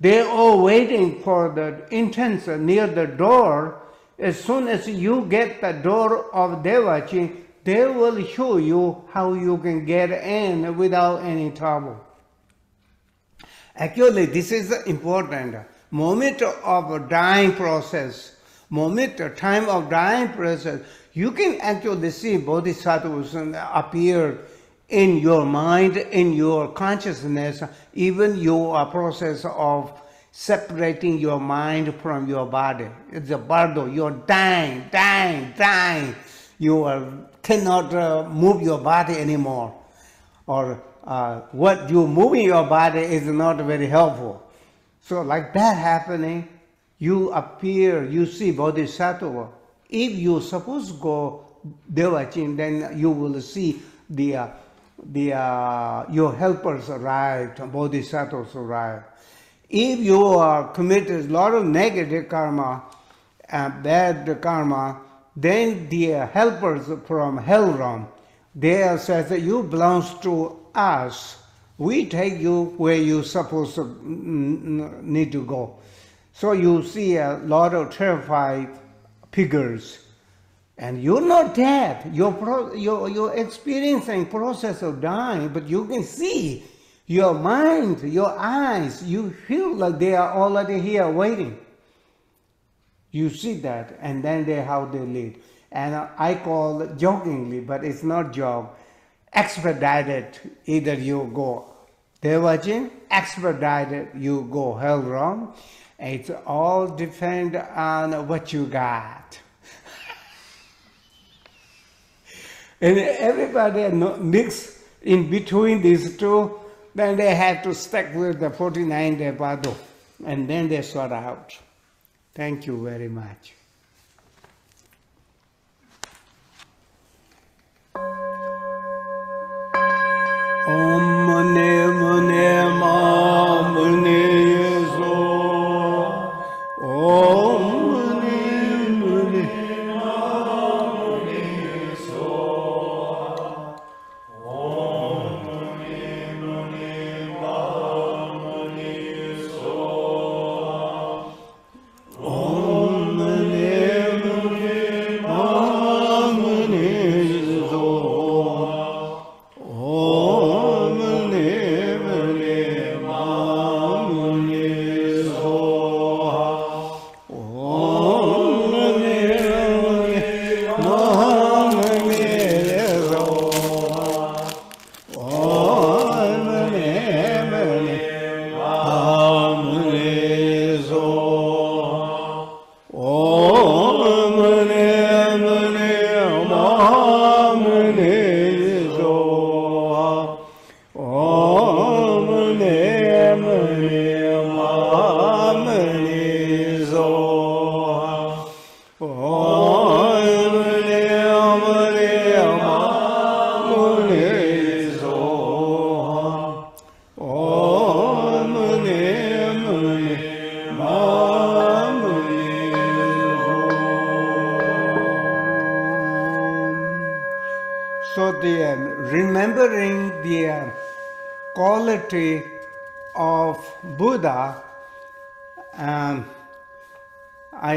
they're all waiting for the entrance near the door. As soon as you get the door of Devachi, they will show you how you can get in without any trouble. Actually, this is important. Moment of dying process, moment, time of dying process, you can actually see bodhisattvas appear in your mind, in your consciousness, even your process of separating your mind from your body. It's a bardo. You're dying, dying, dying. You are, cannot uh, move your body anymore. Or uh, what you moving your body is not very helpful. So like that happening, you appear, you see bodhisattva. If you suppose go devachin, then you will see the uh, the uh, your helpers arrived, bodhisattvas arrived. If you are committed a lot of negative karma, uh, bad karma, then the helpers from hell realm, they say that you belongs to us. We take you where you supposed to need to go. So you see a lot of terrified figures. And you're not dead. You're, pro- you're, you're experiencing process of dying, but you can see your mind, your eyes, you feel like they are already here waiting. You see that, and then they how they lead. And I call jokingly, but it's not joke, expedited. Either you go Devajin, expedited, you go hell wrong. It's all depend on what you got. and everybody mix in between these two, then they have to stick with the 49 day bardo, and then they sort out. Thank you very much. Om Mune Mune Ma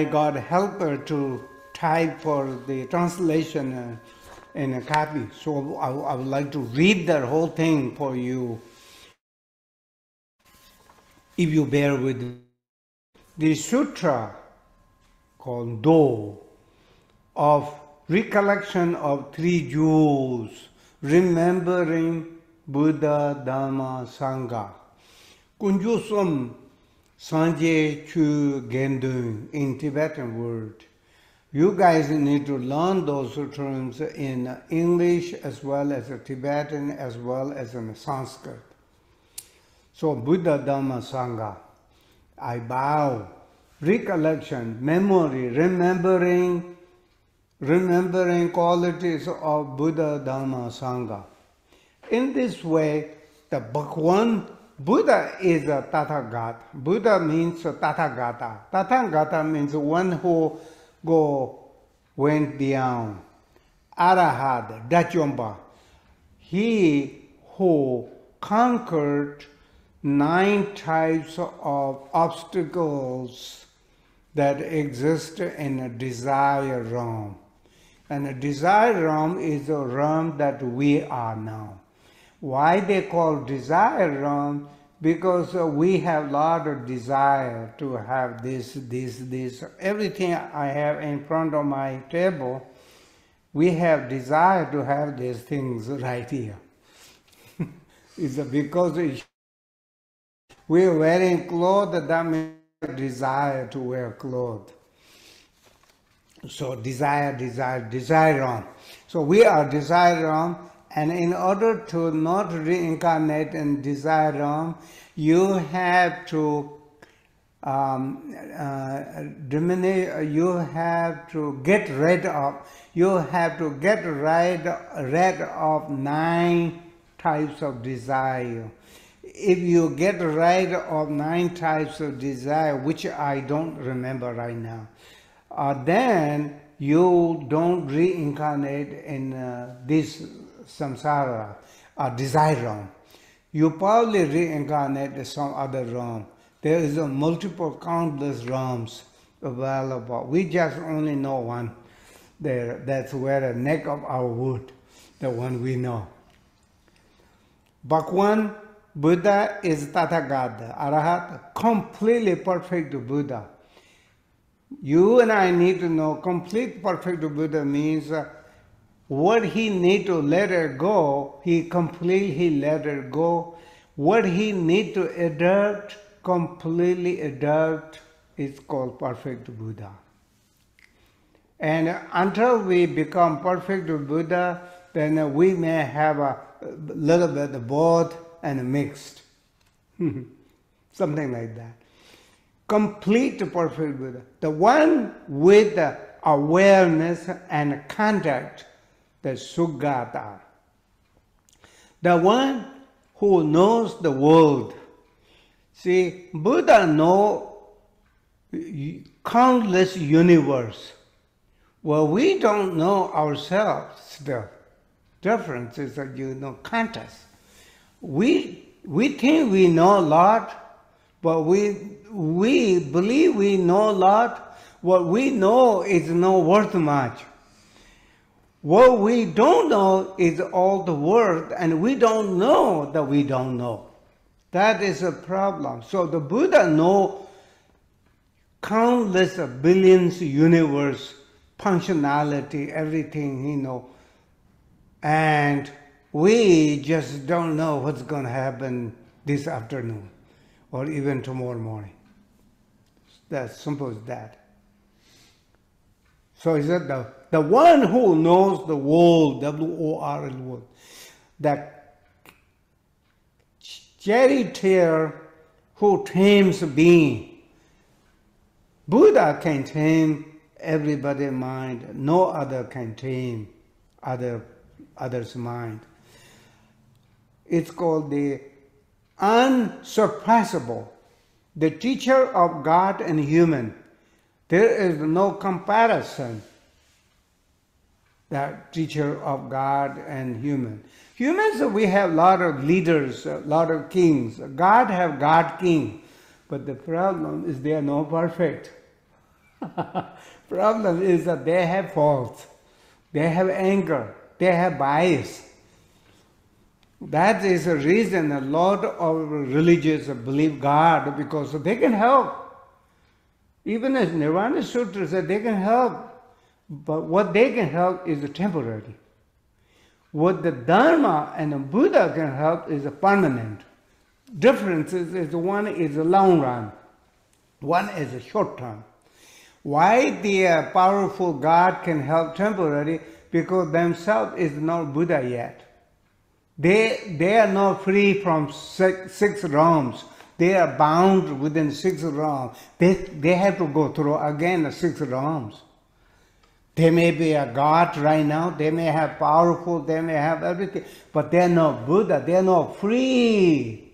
I got helper to type for the translation uh, in a copy. So I, I would like to read that whole thing for you, if you bear with. The sutra called Do of recollection of three jewels, remembering Buddha, Dharma, Sangha. Kunjusum Sanje Chu Gendun in Tibetan word. You guys need to learn those terms in English as well as Tibetan as well as in Sanskrit. So Buddha, Dhamma, Sangha. I bow, recollection, memory, remembering, remembering qualities of Buddha, Dhamma, Sangha. In this way, the Bhagwan Buddha is a Tathagata. Buddha means Tathagata. Tathagata means one who go went beyond. Arahat, Dachomba. He who conquered nine types of obstacles that exist in a desire realm. And a desire realm is a realm that we are now. Why they call desire wrong? Because uh, we have a lot of desire to have this, this, this. Everything I have in front of my table, we have desire to have these things right here. it's because we're wearing clothes, that means desire to wear clothes. So desire, desire, desire on. So we are desire on, and in order to not reincarnate in desire on, you have to um, uh, diminish, you have to get rid of, you have to get rid, rid of nine types of desire. If you get rid of nine types of desire, which I don't remember right now, uh, then you don't reincarnate in uh, this samsara, uh, desire realm. You probably reincarnate in some other realm. There is a multiple, countless realms available. We just only know one. There, that's where the neck of our wood, the one we know. Bhagwan Buddha is Tathagata, Arahat, completely perfect Buddha. You and I need to know complete perfect Buddha means uh, what he need to let her go, he completely let her go. What he need to adopt, completely adopt, is called perfect Buddha. And until we become perfect Buddha, then we may have a little bit of both and mixed. Something like that. Complete perfect Buddha. The one with awareness and contact, the Sugata. The one who knows the world. See, Buddha know countless universe. Well, we don't know ourselves still. Difference is that you know contest we, we think we know a lot, but we, we believe we know a lot. What we know is not worth much. What we don't know is all the world, and we don't know that we don't know. That is a problem. So the Buddha know countless billions universe, functionality, everything he know. And we just don't know what's going to happen this afternoon or even tomorrow morning. That's simple as that. So is that the, the one who knows the world, W-O-R-L world, that charioteer who tames being. Buddha can tame everybody's mind. No other can tame other other's mind. It's called the unsurpassable, the teacher of God and human. There is no comparison. That teacher of God and human. Humans, uh, we have a lot of leaders, a lot of kings. God have God king, but the problem is they are not perfect. problem is that they have faults, they have anger, they have bias. That is the reason a lot of religious believe God because they can help. Even as Nirvana Sutra said, they can help, but what they can help is temporary. What the Dharma and the Buddha can help is permanent. Difference is, is one is a long run, one is a short term. Why the uh, powerful God can help temporary? Because themselves is not Buddha yet. They, they are not free from six, six realms. They are bound within six realms. They, they have to go through again the six realms. They may be a God right now, they may have powerful, they may have everything, but they're not Buddha, they're not free.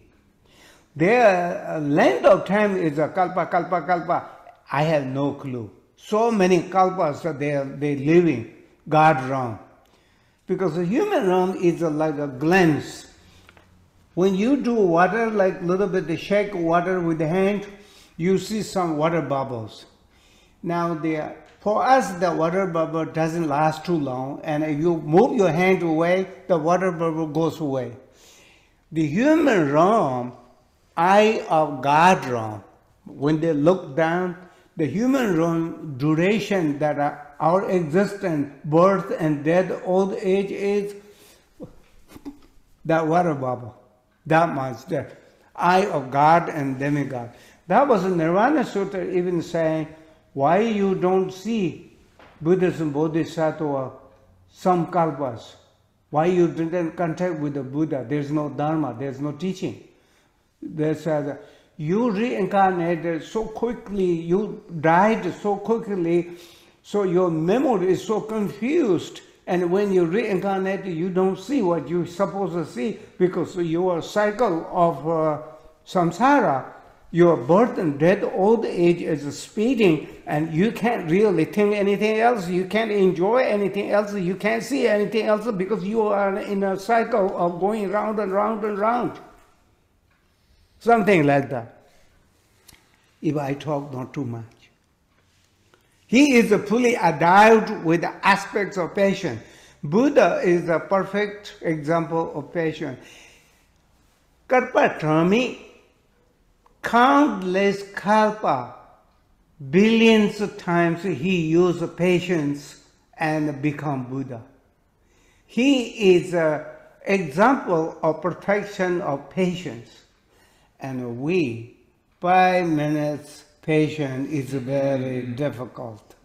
Their uh, length of time is a kalpa, kalpa, kalpa. I have no clue. So many kalpas that they are they living God realm. Because the human realm is a, like a glance. When you do water, like a little bit, the shake water with the hand, you see some water bubbles. Now, the, for us, the water bubble doesn't last too long, and if you move your hand away, the water bubble goes away. The human realm, eye of God realm, when they look down, the human realm duration that our existence, birth and death, old age is that water bubble, that much there. Eye of God and demigod. That was a Nirvana Sutra even saying, why you don't see Buddhism, Bodhisattva, some kalpas? Why you didn't contact with the Buddha? There's no Dharma, there's no teaching. There's a, you reincarnated so quickly, you died so quickly, so your memory is so confused. And when you reincarnate, you don't see what you're supposed to see because your cycle of uh, samsara, your birth and death, old age is speeding, and you can't really think anything else. You can't enjoy anything else. You can't see anything else because you are in a cycle of going round and round and round. Something like that. If I talk not too much. He is fully endowed with aspects of passion. Buddha is a perfect example of passion. Kalpatrami, countless kalpa, billions of times he used patience and become Buddha. He is an example of perfection of patience. And we, five minutes patience is very difficult.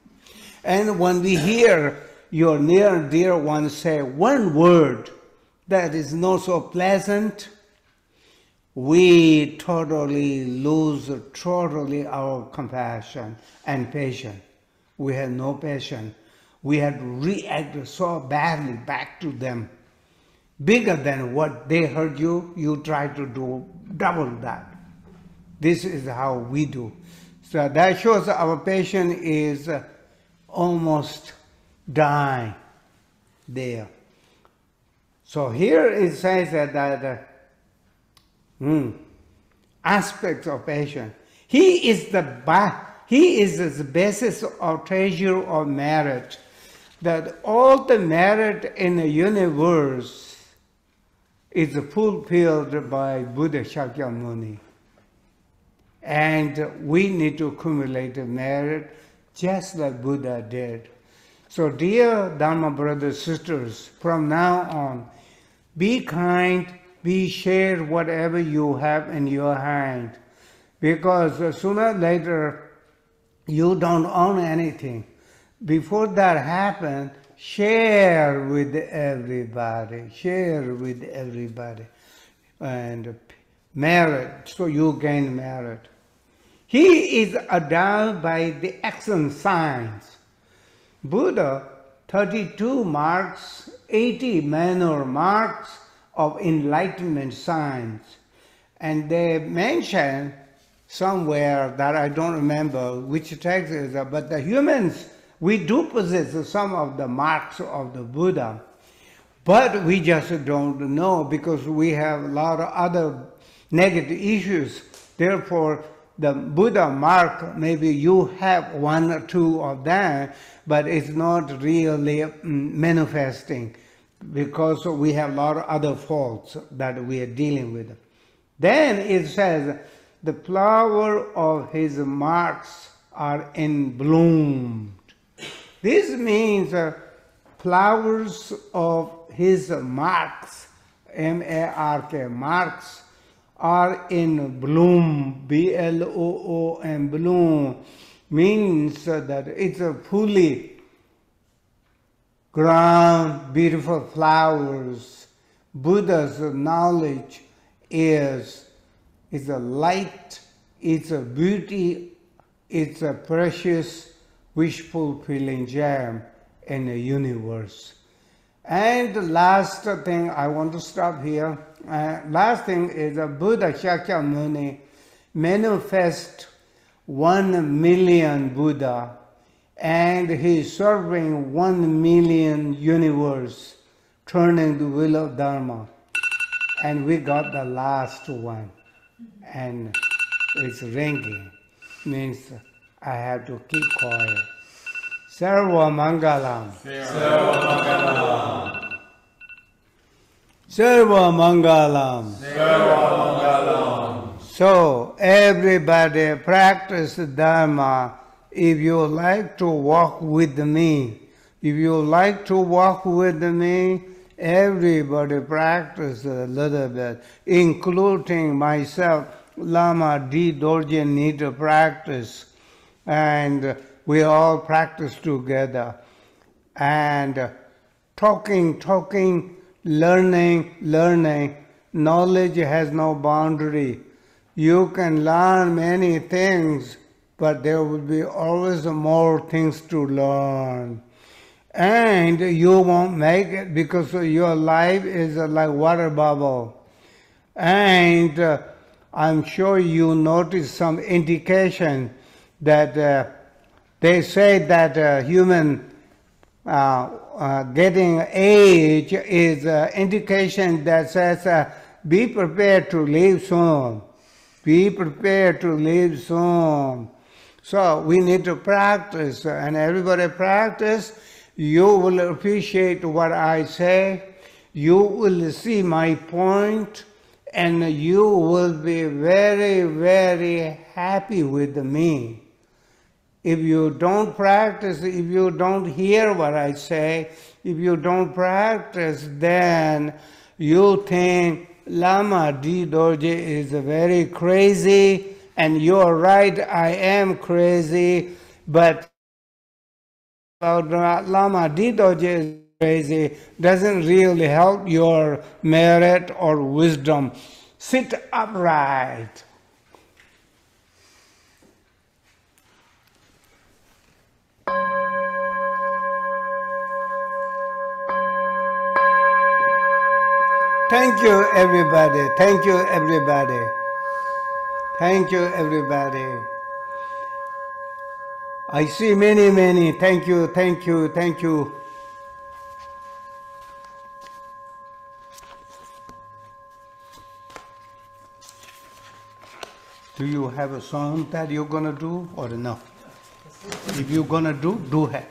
And when we hear your near and dear one say one word that is not so pleasant, we totally lose totally our compassion and patience. We have no patience. We have to react so badly back to them bigger than what they hurt you, you try to do double that. This is how we do. So that shows our patient is almost dying there. So here it says that, that mm, aspects of patient. He is the he is the basis of treasure of merit. That all the merit in the universe is fulfilled by Buddha Shakyamuni. And we need to accumulate merit just like Buddha did. So, dear Dharma brothers, sisters, from now on, be kind, be share whatever you have in your hand. Because sooner or later, you don't own anything. Before that happens, share with everybody, share with everybody, and merit, so you gain merit. He is endowed by the action signs. Buddha, 32 marks, 80 minor marks of enlightenment signs. And they mention somewhere that I don't remember which text is, but the humans we do possess some of the marks of the Buddha, but we just don't know because we have a lot of other negative issues. Therefore, the Buddha mark, maybe you have one or two of them, but it's not really mm, manifesting because we have a lot of other faults that we are dealing with. Then it says, the flower of his marks are in bloom. This means uh, flowers of his marks, M-A-R-K, marks, are in bloom, B-L-O-O-M, bloom, means that it's a fully ground, beautiful flowers. Buddha's knowledge is, is a light, it's a beauty, it's a precious wish fulfilling gem in the universe. And the last thing I want to stop here. Uh, last thing is a Buddha Shakyamuni manifest one million Buddha and he's serving one million universe turning the wheel of Dharma. And we got the last one. And it's ringing. Means I have to keep quiet. Sarva Mangalam.
Sarva Mangalam.
Sarva Mangalam.
Sarva Mangalam.
So everybody practice Dharma. If you like to walk with me, if you like to walk with me, everybody practice a little bit, including myself. Lama D. Dorje need to practice. And we all practice together. And talking, talking, learning, learning. Knowledge has no boundary. You can learn many things, but there will be always more things to learn. And you won't make it because your life is like water bubble. And uh, I'm sure you notice some indication that uh, they say that uh, human uh, uh, getting age is an indication that says uh, be prepared to leave soon. Be prepared to leave soon. So we need to practice, and everybody practice. You will appreciate what I say. You will see my point, and you will be very, very happy with me. If you don't practice, if you don't hear what I say, if you don't practice, then you think Lama D. Dorje is very crazy, and you're right, I am crazy, but Lama D. Dorje is crazy doesn't really help your merit or wisdom. Sit upright. Thank you, everybody. Thank you, everybody. Thank you, everybody. I see many, many. Thank you, thank you, thank you. Do you have a song that you're gonna do or no? If you're gonna do, do it.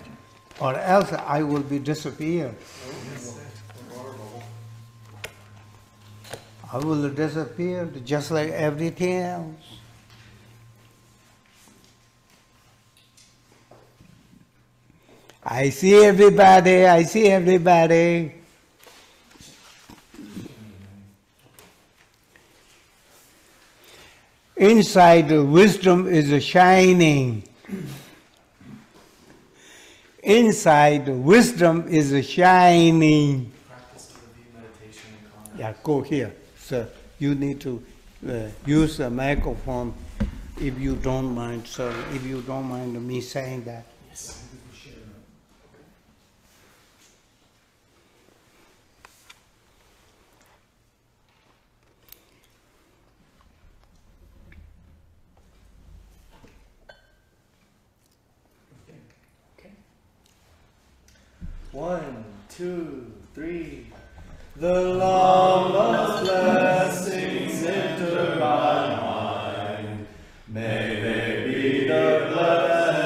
Or else I will be disappear. I will disappear just like everything else. I see everybody, I see everybody. Inside the wisdom is shining. Inside the wisdom is shining.
Practice to review meditation and.
Yeah, go here. Sir, you need to uh, use the microphone if you don't mind, sir. If you don't mind me saying that.
Yes. One, two, three. The Lama's blessings enter my mind. May they be the blessings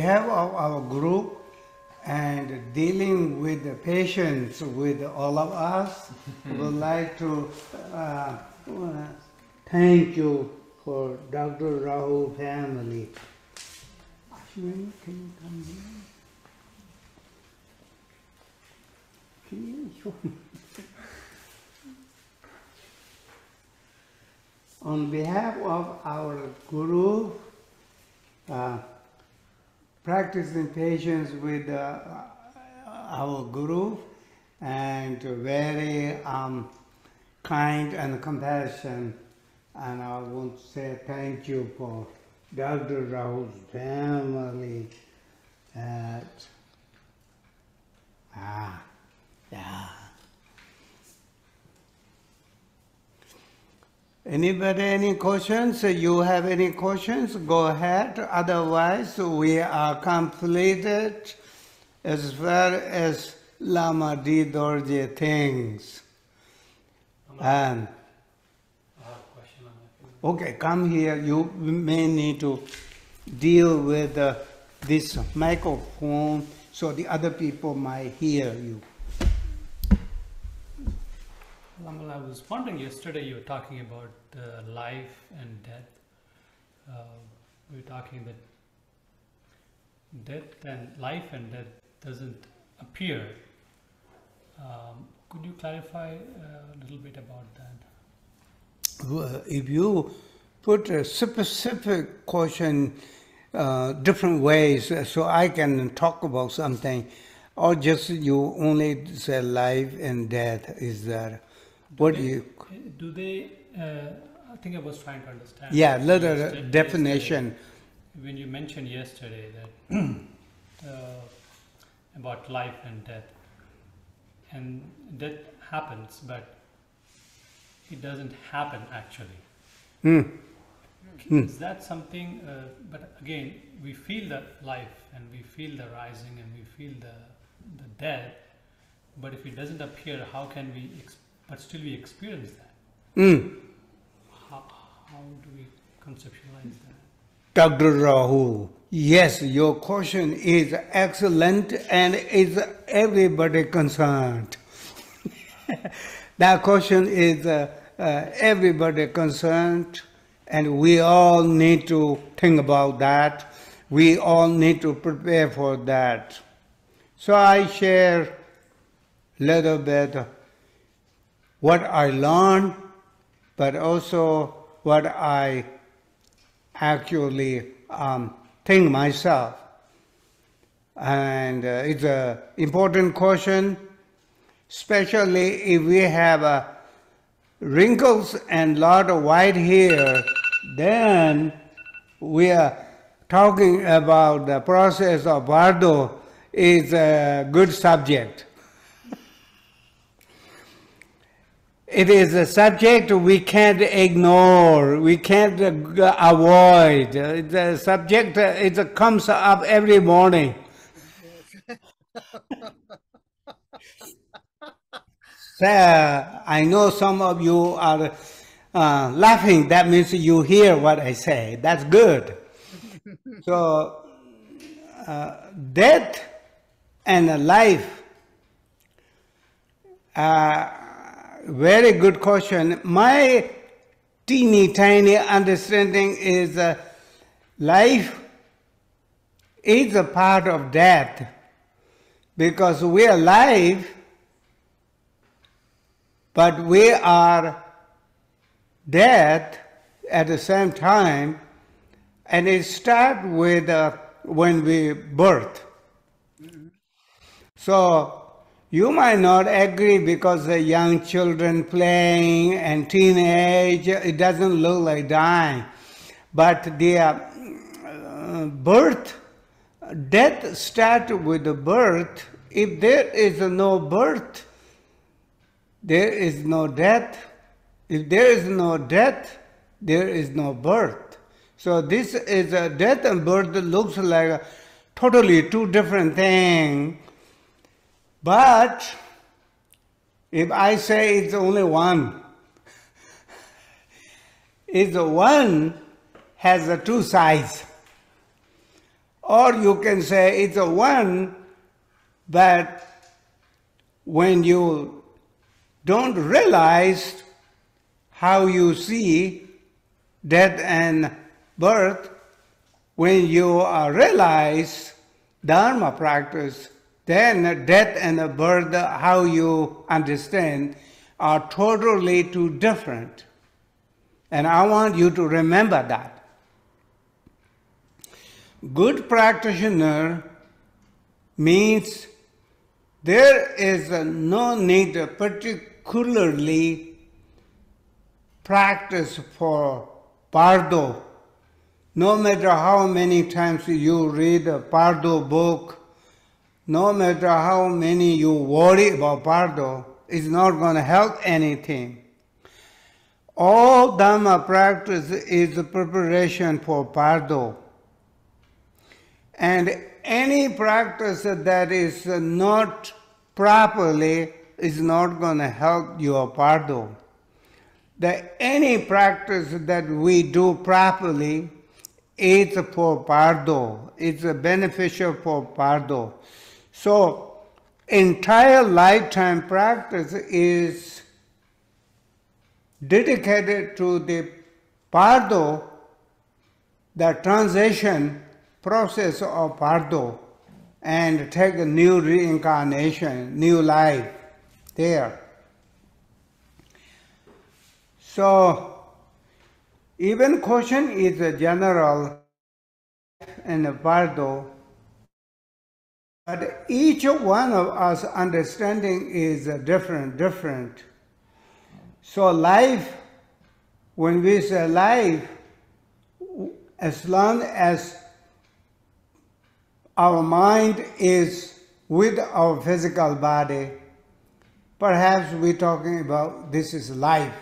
On
behalf of our group and dealing with the patients with all of us, would like to uh, thank you for Dr. Rahul family. Ashwini, can you come here? Can you show? On behalf of our guru, uh, practicing patience with uh, our guru, and very um, kind and compassion, and I want to say thank you for Dr. Rahul's family at ah yeah. Anybody any questions? You have any questions? Go ahead. Otherwise, we are completed as far as Lama Di Dorje things. And
I have a question on that.
okay, come here. You may need to deal with uh, this microphone so the other people might hear you.
Lamal, I was wondering yesterday you were talking about uh, life and death. Uh, we were talking that death and life and death doesn't appear. Um, could you clarify uh, a little bit about that?
Well, if you put a specific question uh, different ways uh, so I can talk about something, or just you only say life and death, is that what do you?
Do they? Uh, I think I was trying to understand.
Yeah, little definition.
when you mentioned yesterday that uh, about life and death, and death happens, but it doesn't happen actually.
Hmm.
Is that something? Uh, but again, we feel the life and we feel the rising and we feel the the death. But if it doesn't appear, how can we? Ex- but still, we experience that.
Hmm.
How, how do we conceptualize that?
Dr. Rahul, yes, your question is excellent and is everybody concerned. That question is uh, uh, everybody concerned, and we all need to think about that. We all need to prepare for that. So I share a little bit what I learned, but also what I actually um, think myself. And uh, it's an important question, especially if we have uh, wrinkles and lot of white hair, then we are talking about the process of bardo is a good subject. It is a subject we can't ignore, we can't avoid. The subject uh, it comes up every morning. So, I know some of you are uh, laughing. That means you hear what I say. That's good. so, uh, death and life. Uh, very good question. My teeny tiny understanding is uh, life is a part of death because we are alive, but we are dead at the same time, and it starts with uh, when we birth. So you might not agree because the young children playing and teenage, it doesn't look like dying. But the uh, birth, death starts with the birth. If there is no birth, there is no death. If there is no death, there is no birth. So this is a death and birth looks like totally two different things. But if I say it's only one, it's a one has a two sides. Or you can say it's a one, but when you don't realize how you see death and birth, when you realize Dharma practice, then death and birth, how you understand, are totally two different. And I want you to remember that. Good practitioner means there is no need particularly practice for Bardo. No matter how many times you read a Bardo book, no matter how many you worry about Bardo, it's not going to help anything. All Dhamma practice is preparation for Bardo. And any practice that is not properly is not going to help your Bardo. That any practice that we do properly is for Bardo, it's beneficial for Bardo. So, entire lifetime practice is dedicated to the Bardo, the transition process of Bardo, and take a new reincarnation, new life there. So, even question is a general and a Bardo but each one of us understanding is different, different. So life, when we say life, as long as our mind is with our physical body, perhaps we're talking about this is life.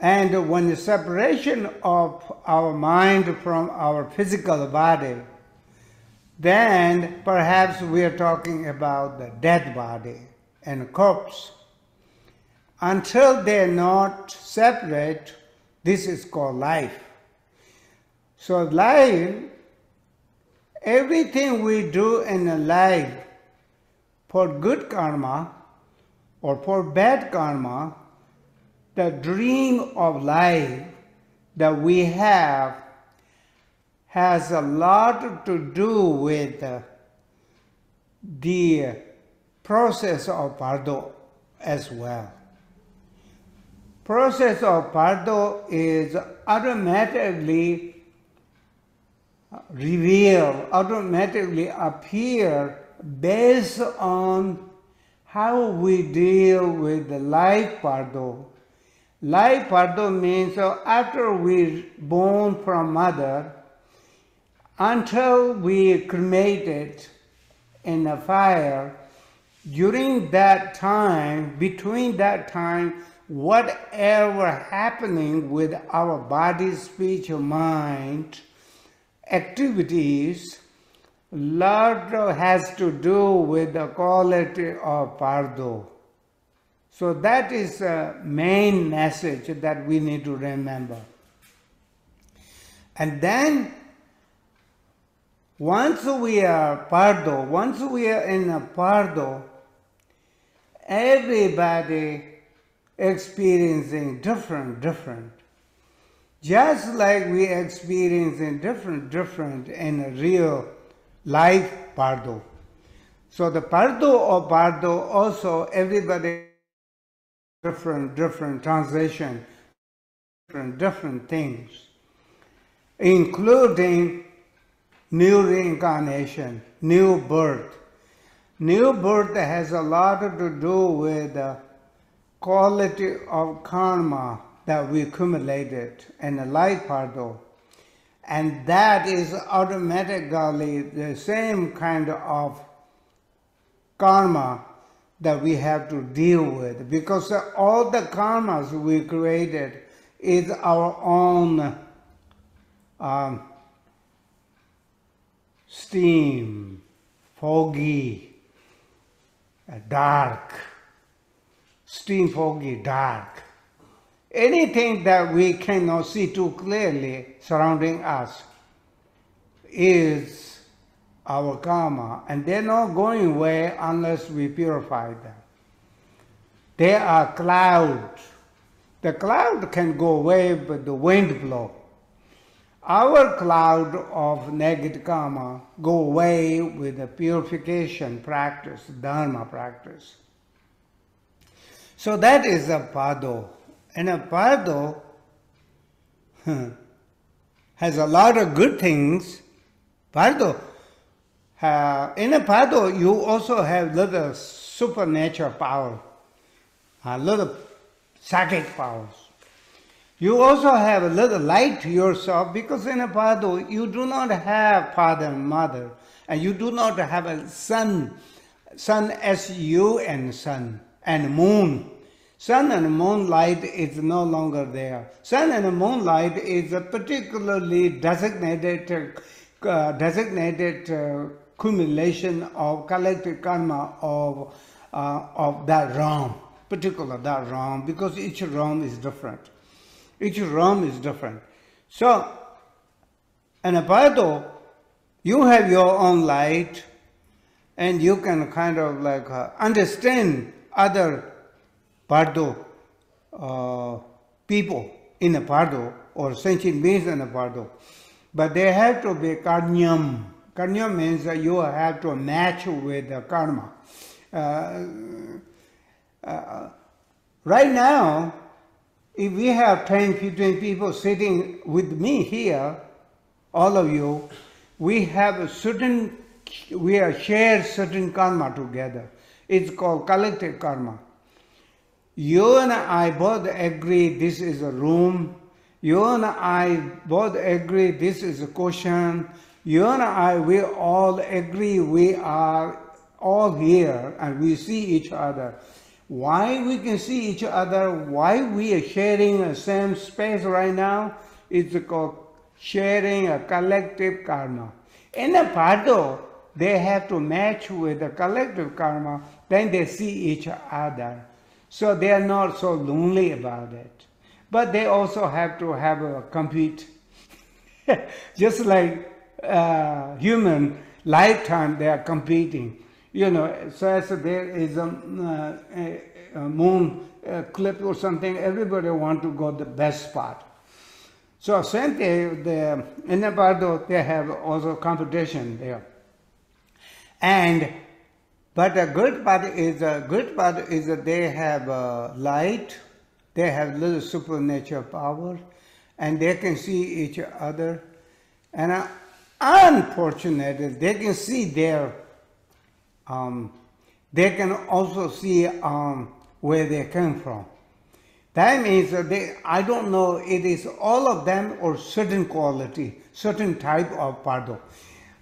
And when the separation of our mind from our physical body, then perhaps we are talking about the dead body and corpse. Until they're not separate, this is called life. So life, everything we do in a life for good karma, or for bad karma, the dream of life that we have has a lot to do with the process of bardo as well. Process of bardo is automatically revealed, automatically appear based on how we deal with the life bardo. Life bardo means after we born from mother, until we cremated in the fire, during that time, between that time, whatever happening with our body, speech, or mind, activities, lot has to do with the quality of bardo. So that is the main message that we need to remember. And then once we are bardo, once we are in a bardo, everybody experiencing different, different. Just like we experiencing different, different in a real life bardo. So the bardo or bardo also everybody different, different translation, different, different things, including new reincarnation, new birth. New birth has a lot to do with the quality of karma that we accumulated in the life bardo. And that is automatically the same kind of karma that we have to deal with because all the karmas we created is our own um, steam, foggy, uh, dark, steam foggy, dark. Anything that we cannot see too clearly surrounding us is our karma, and they're not going away unless we purify them. They are clouds. The cloud can go away, but the wind blow. Our cloud of negative karma go away with the purification practice, dharma practice. So that is a bardo. And a bardo has a lot of good things. Bardo. Uh, in a bardo, you also have little supernatural power, a little psychic powers. You also have a little light to yourself because in a bardo, you do not have father and mother, and you do not have a sun, sun S-U-N, sun, and moon. Sun and moonlight is no longer there. Sun and moonlight is a particularly designated, uh, designated uh, accumulation of collective karma of, uh, of that realm, particular that realm, because each realm is different. Each realm is different. So, in a bardo, you have your own light and you can kind of like uh, understand other bardo uh, people in a bardo or sentient beings in a bardo. But they have to be karnyam. Karnyam means that you have to match with the karma. Uh, uh, right now, if we have 10, 15 people sitting with me here, all of you, we have a certain, we are shared certain karma together. It's called collective karma. You and I both agree this is a room. You and I both agree this is a cushion. You and I, we all agree we are all here and we see each other why we can see each other, why we are sharing the same space right now, it's called sharing a collective karma. In a bardo, they have to match with the collective karma, then they see each other. So they are not so lonely about it. But they also have to have a compete. Just like uh, human lifetime, they are competing. You know, so as there is a, uh, a, a moon clip or something, everybody want to go the best spot. So thing, the, in Nepal, they have also competition there. And but a good part is a good part is that they have uh, light, they have little supernatural power, and they can see each other. And uh, unfortunately, they can see their, um, they can also see um, where they came from. That means they, I don't know, it is all of them or certain quality, certain type of bardo.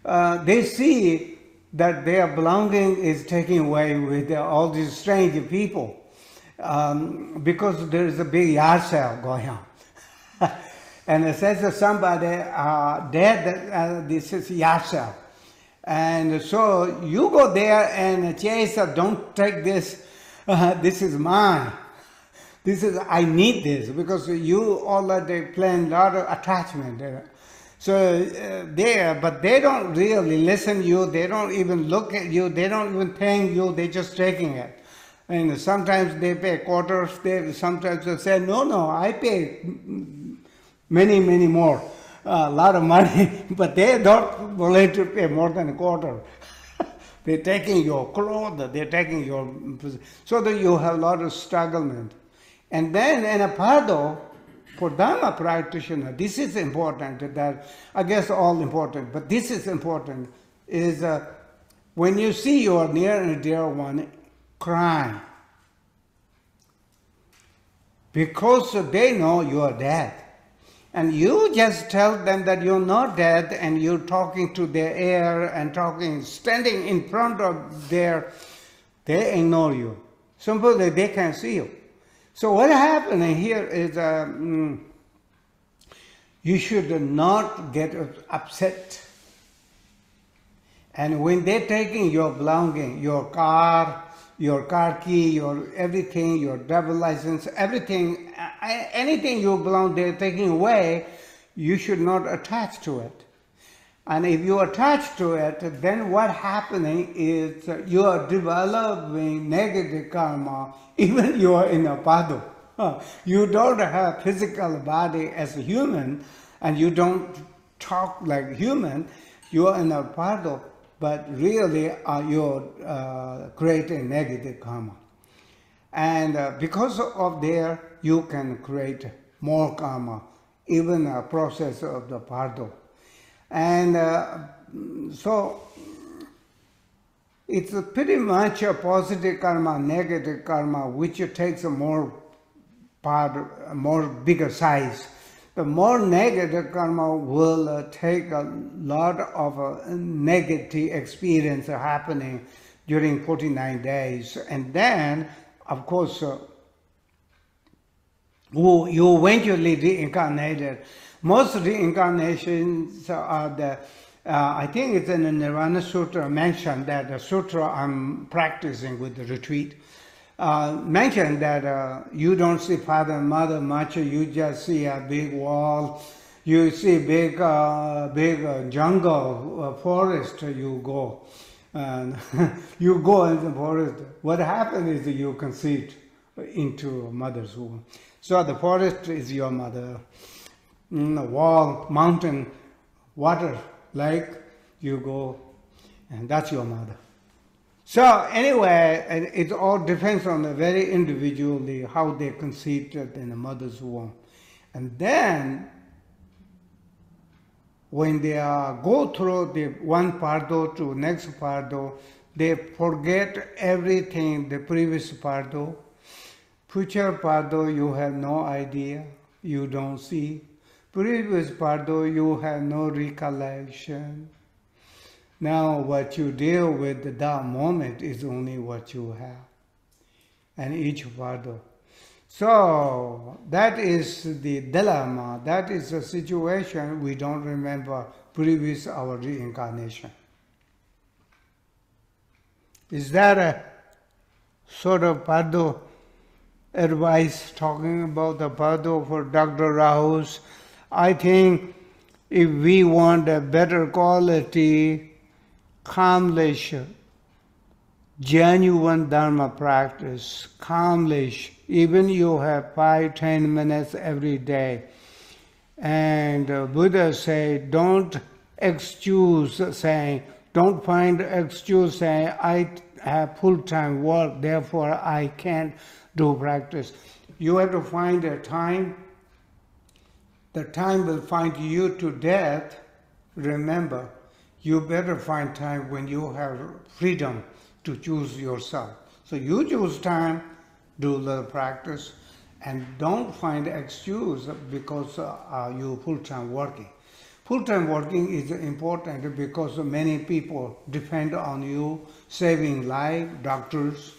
Uh, they see that their belonging is taken away with all these strange people um, because there is a big yard sale going on. and it says that somebody uh, dead, uh, this is yard sale. And so you go there and chase, don't take this, uh, this is mine. This is, I need this because you already plan a lot of attachment. So uh, there, but they don't really listen you. They don't even look at you. They don't even thank you. They're just taking it. And sometimes they pay quarters. They sometimes they say, no, no, I pay many, many more, a lot of money, but they don't willing to pay more than a quarter. they're taking your clothes. They're taking your so that you have a lot of strugglement. And then in a bardo, for Dharma practitioner, this is important, that I guess all important, but this is important, is uh, when you see your near and dear one crying, because they know you are dead. And you just tell them that you're not dead and you're talking to their air and talking, standing in front of their, they ignore you. Simply they can't see you. So what happening here is um, you should not get upset. And when they're taking your belonging, your car, your car key, your everything, your driver license, everything, anything you belong, they're taking away, you should not attach to it. And if you attach to it, then what happening is you are developing negative karma, even you are in a bardo. You don't have physical body as a human, and you don't talk like human. You are in a bardo, but really uh, you're uh, creating negative karma. And uh, because of there, you can create more karma, even a process of the bardo. And uh, so it's pretty much a positive karma, negative karma, which takes a more part, more bigger size. The more negative karma will uh, take a lot of uh, negative experience happening during 49 days. And then, of course, uh, you eventually reincarnated most reincarnations are the, uh, I think it's in the Nirvana Sutra mentioned that the sutra I'm practicing with the retreat uh, mentioned that uh, you don't see father and mother much, you just see a big wall, you see big, uh, big uh, jungle, forest you go. And you go in the forest. What happens is you conceive into mother's womb. So the forest is your mother mm, wall, mountain, water, lake, you go, and that's your mother. So anyway, it all depends on the very individually how they conceived it in the mother's womb. And then when they uh, go through the one bardo to next bardo, they forget everything, the previous bardo. Future bardo, you have no idea, you don't see. Previous though you have no recollection. Now what you deal with that moment is only what you have. And each bardo. So that is the dilemma. That is the situation we don't remember previous our reincarnation. Is that a sort of Bardo advice talking about the Bardo for Dr. Rahus I think if we want a better quality, calmness, genuine Dharma practice, calmly, even you have five, ten minutes every day. And uh, Buddha said, don't excuse saying, don't find excuse saying, I have full-time work, therefore I can't do practice. You have to find a time. The time will find you to death. Remember, you better find time when you have freedom to choose yourself. So you choose time, do the practice, and don't find excuse because uh, you full-time working. Full-time working is important because many people depend on you, saving life, doctors,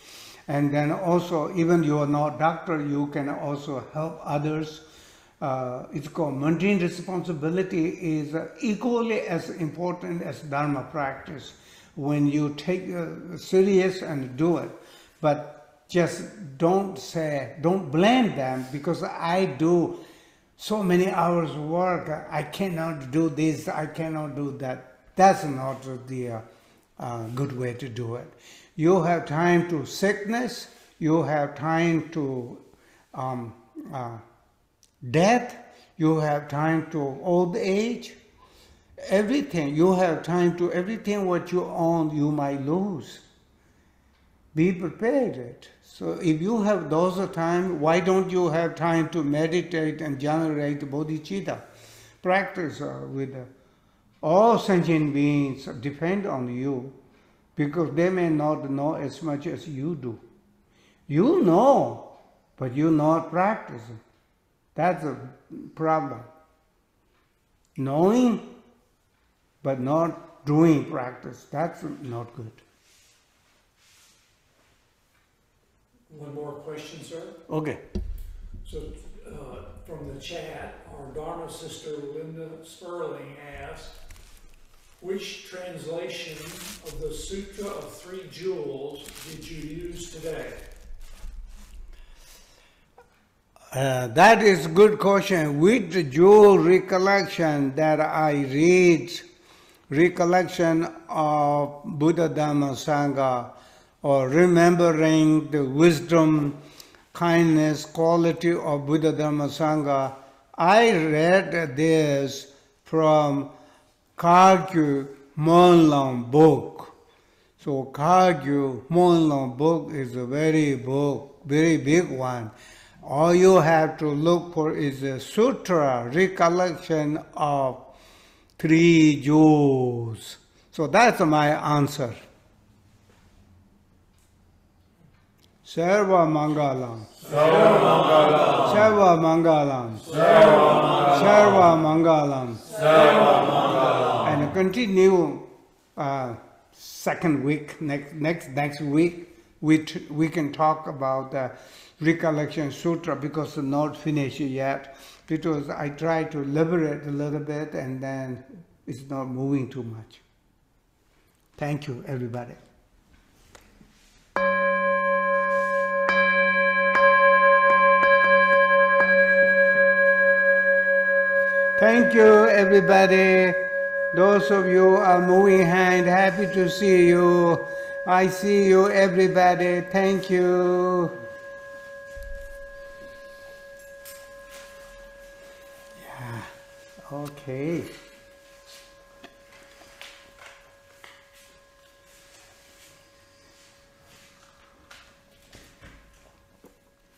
and then also even you are not doctor, you can also help others. Uh, it's called mundane responsibility is equally as important as dharma practice when you take uh, serious and do it. But just don't say, don't blame them because I do so many hours work. I cannot do this. I cannot do that. That's not the uh, uh, good way to do it. You have time to sickness. You have time to um, uh, death. You have time to old age everything you have time to everything what you own you might lose. Be prepared so if you have those time why don't you have time to meditate and generate bodhicitta? Practice uh, with uh, all sentient beings depend on you because they may not know as much as you do. You know but you not practicing that's a problem knowing but not doing practice. That's not good.
One more question, sir.
Okay.
So, uh, from the chat, our Dharma sister Linda Sperling asked, which translation of the Sutra of Three Jewels did you use today?
Uh, that is good question. With jewel recollection that I read, recollection of Buddha Dhamma Sangha, or remembering the wisdom, kindness, quality of Buddha Dhamma Sangha, I read this from Kagyu Monlam book. So Kagyu Monlam book is a very book, very big one. All you have to look for is a sutra, recollection of three jewels. So that's my answer. Sarva Mangalam. Sarva Mangalam. Sarva Mangalam. And continue uh, second week, next, next, next week, we, we can talk about the recollection sutra because it's not finished yet. Because I try to liberate a little bit and then it's not moving too much. Thank you, everybody. Thank you, everybody. Those of you are moving hand, happy to see you. I see you, everybody. Thank you. Okay.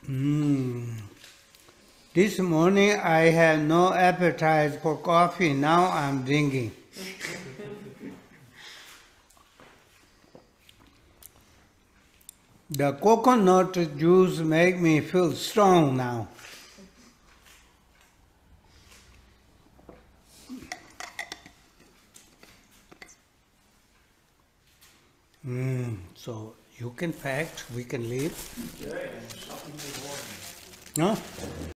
Mm. This morning I had no appetite for coffee. Now I'm drinking. the coconut juice make me feel strong now. Mm, so you can pack, we can leave.
In.
No?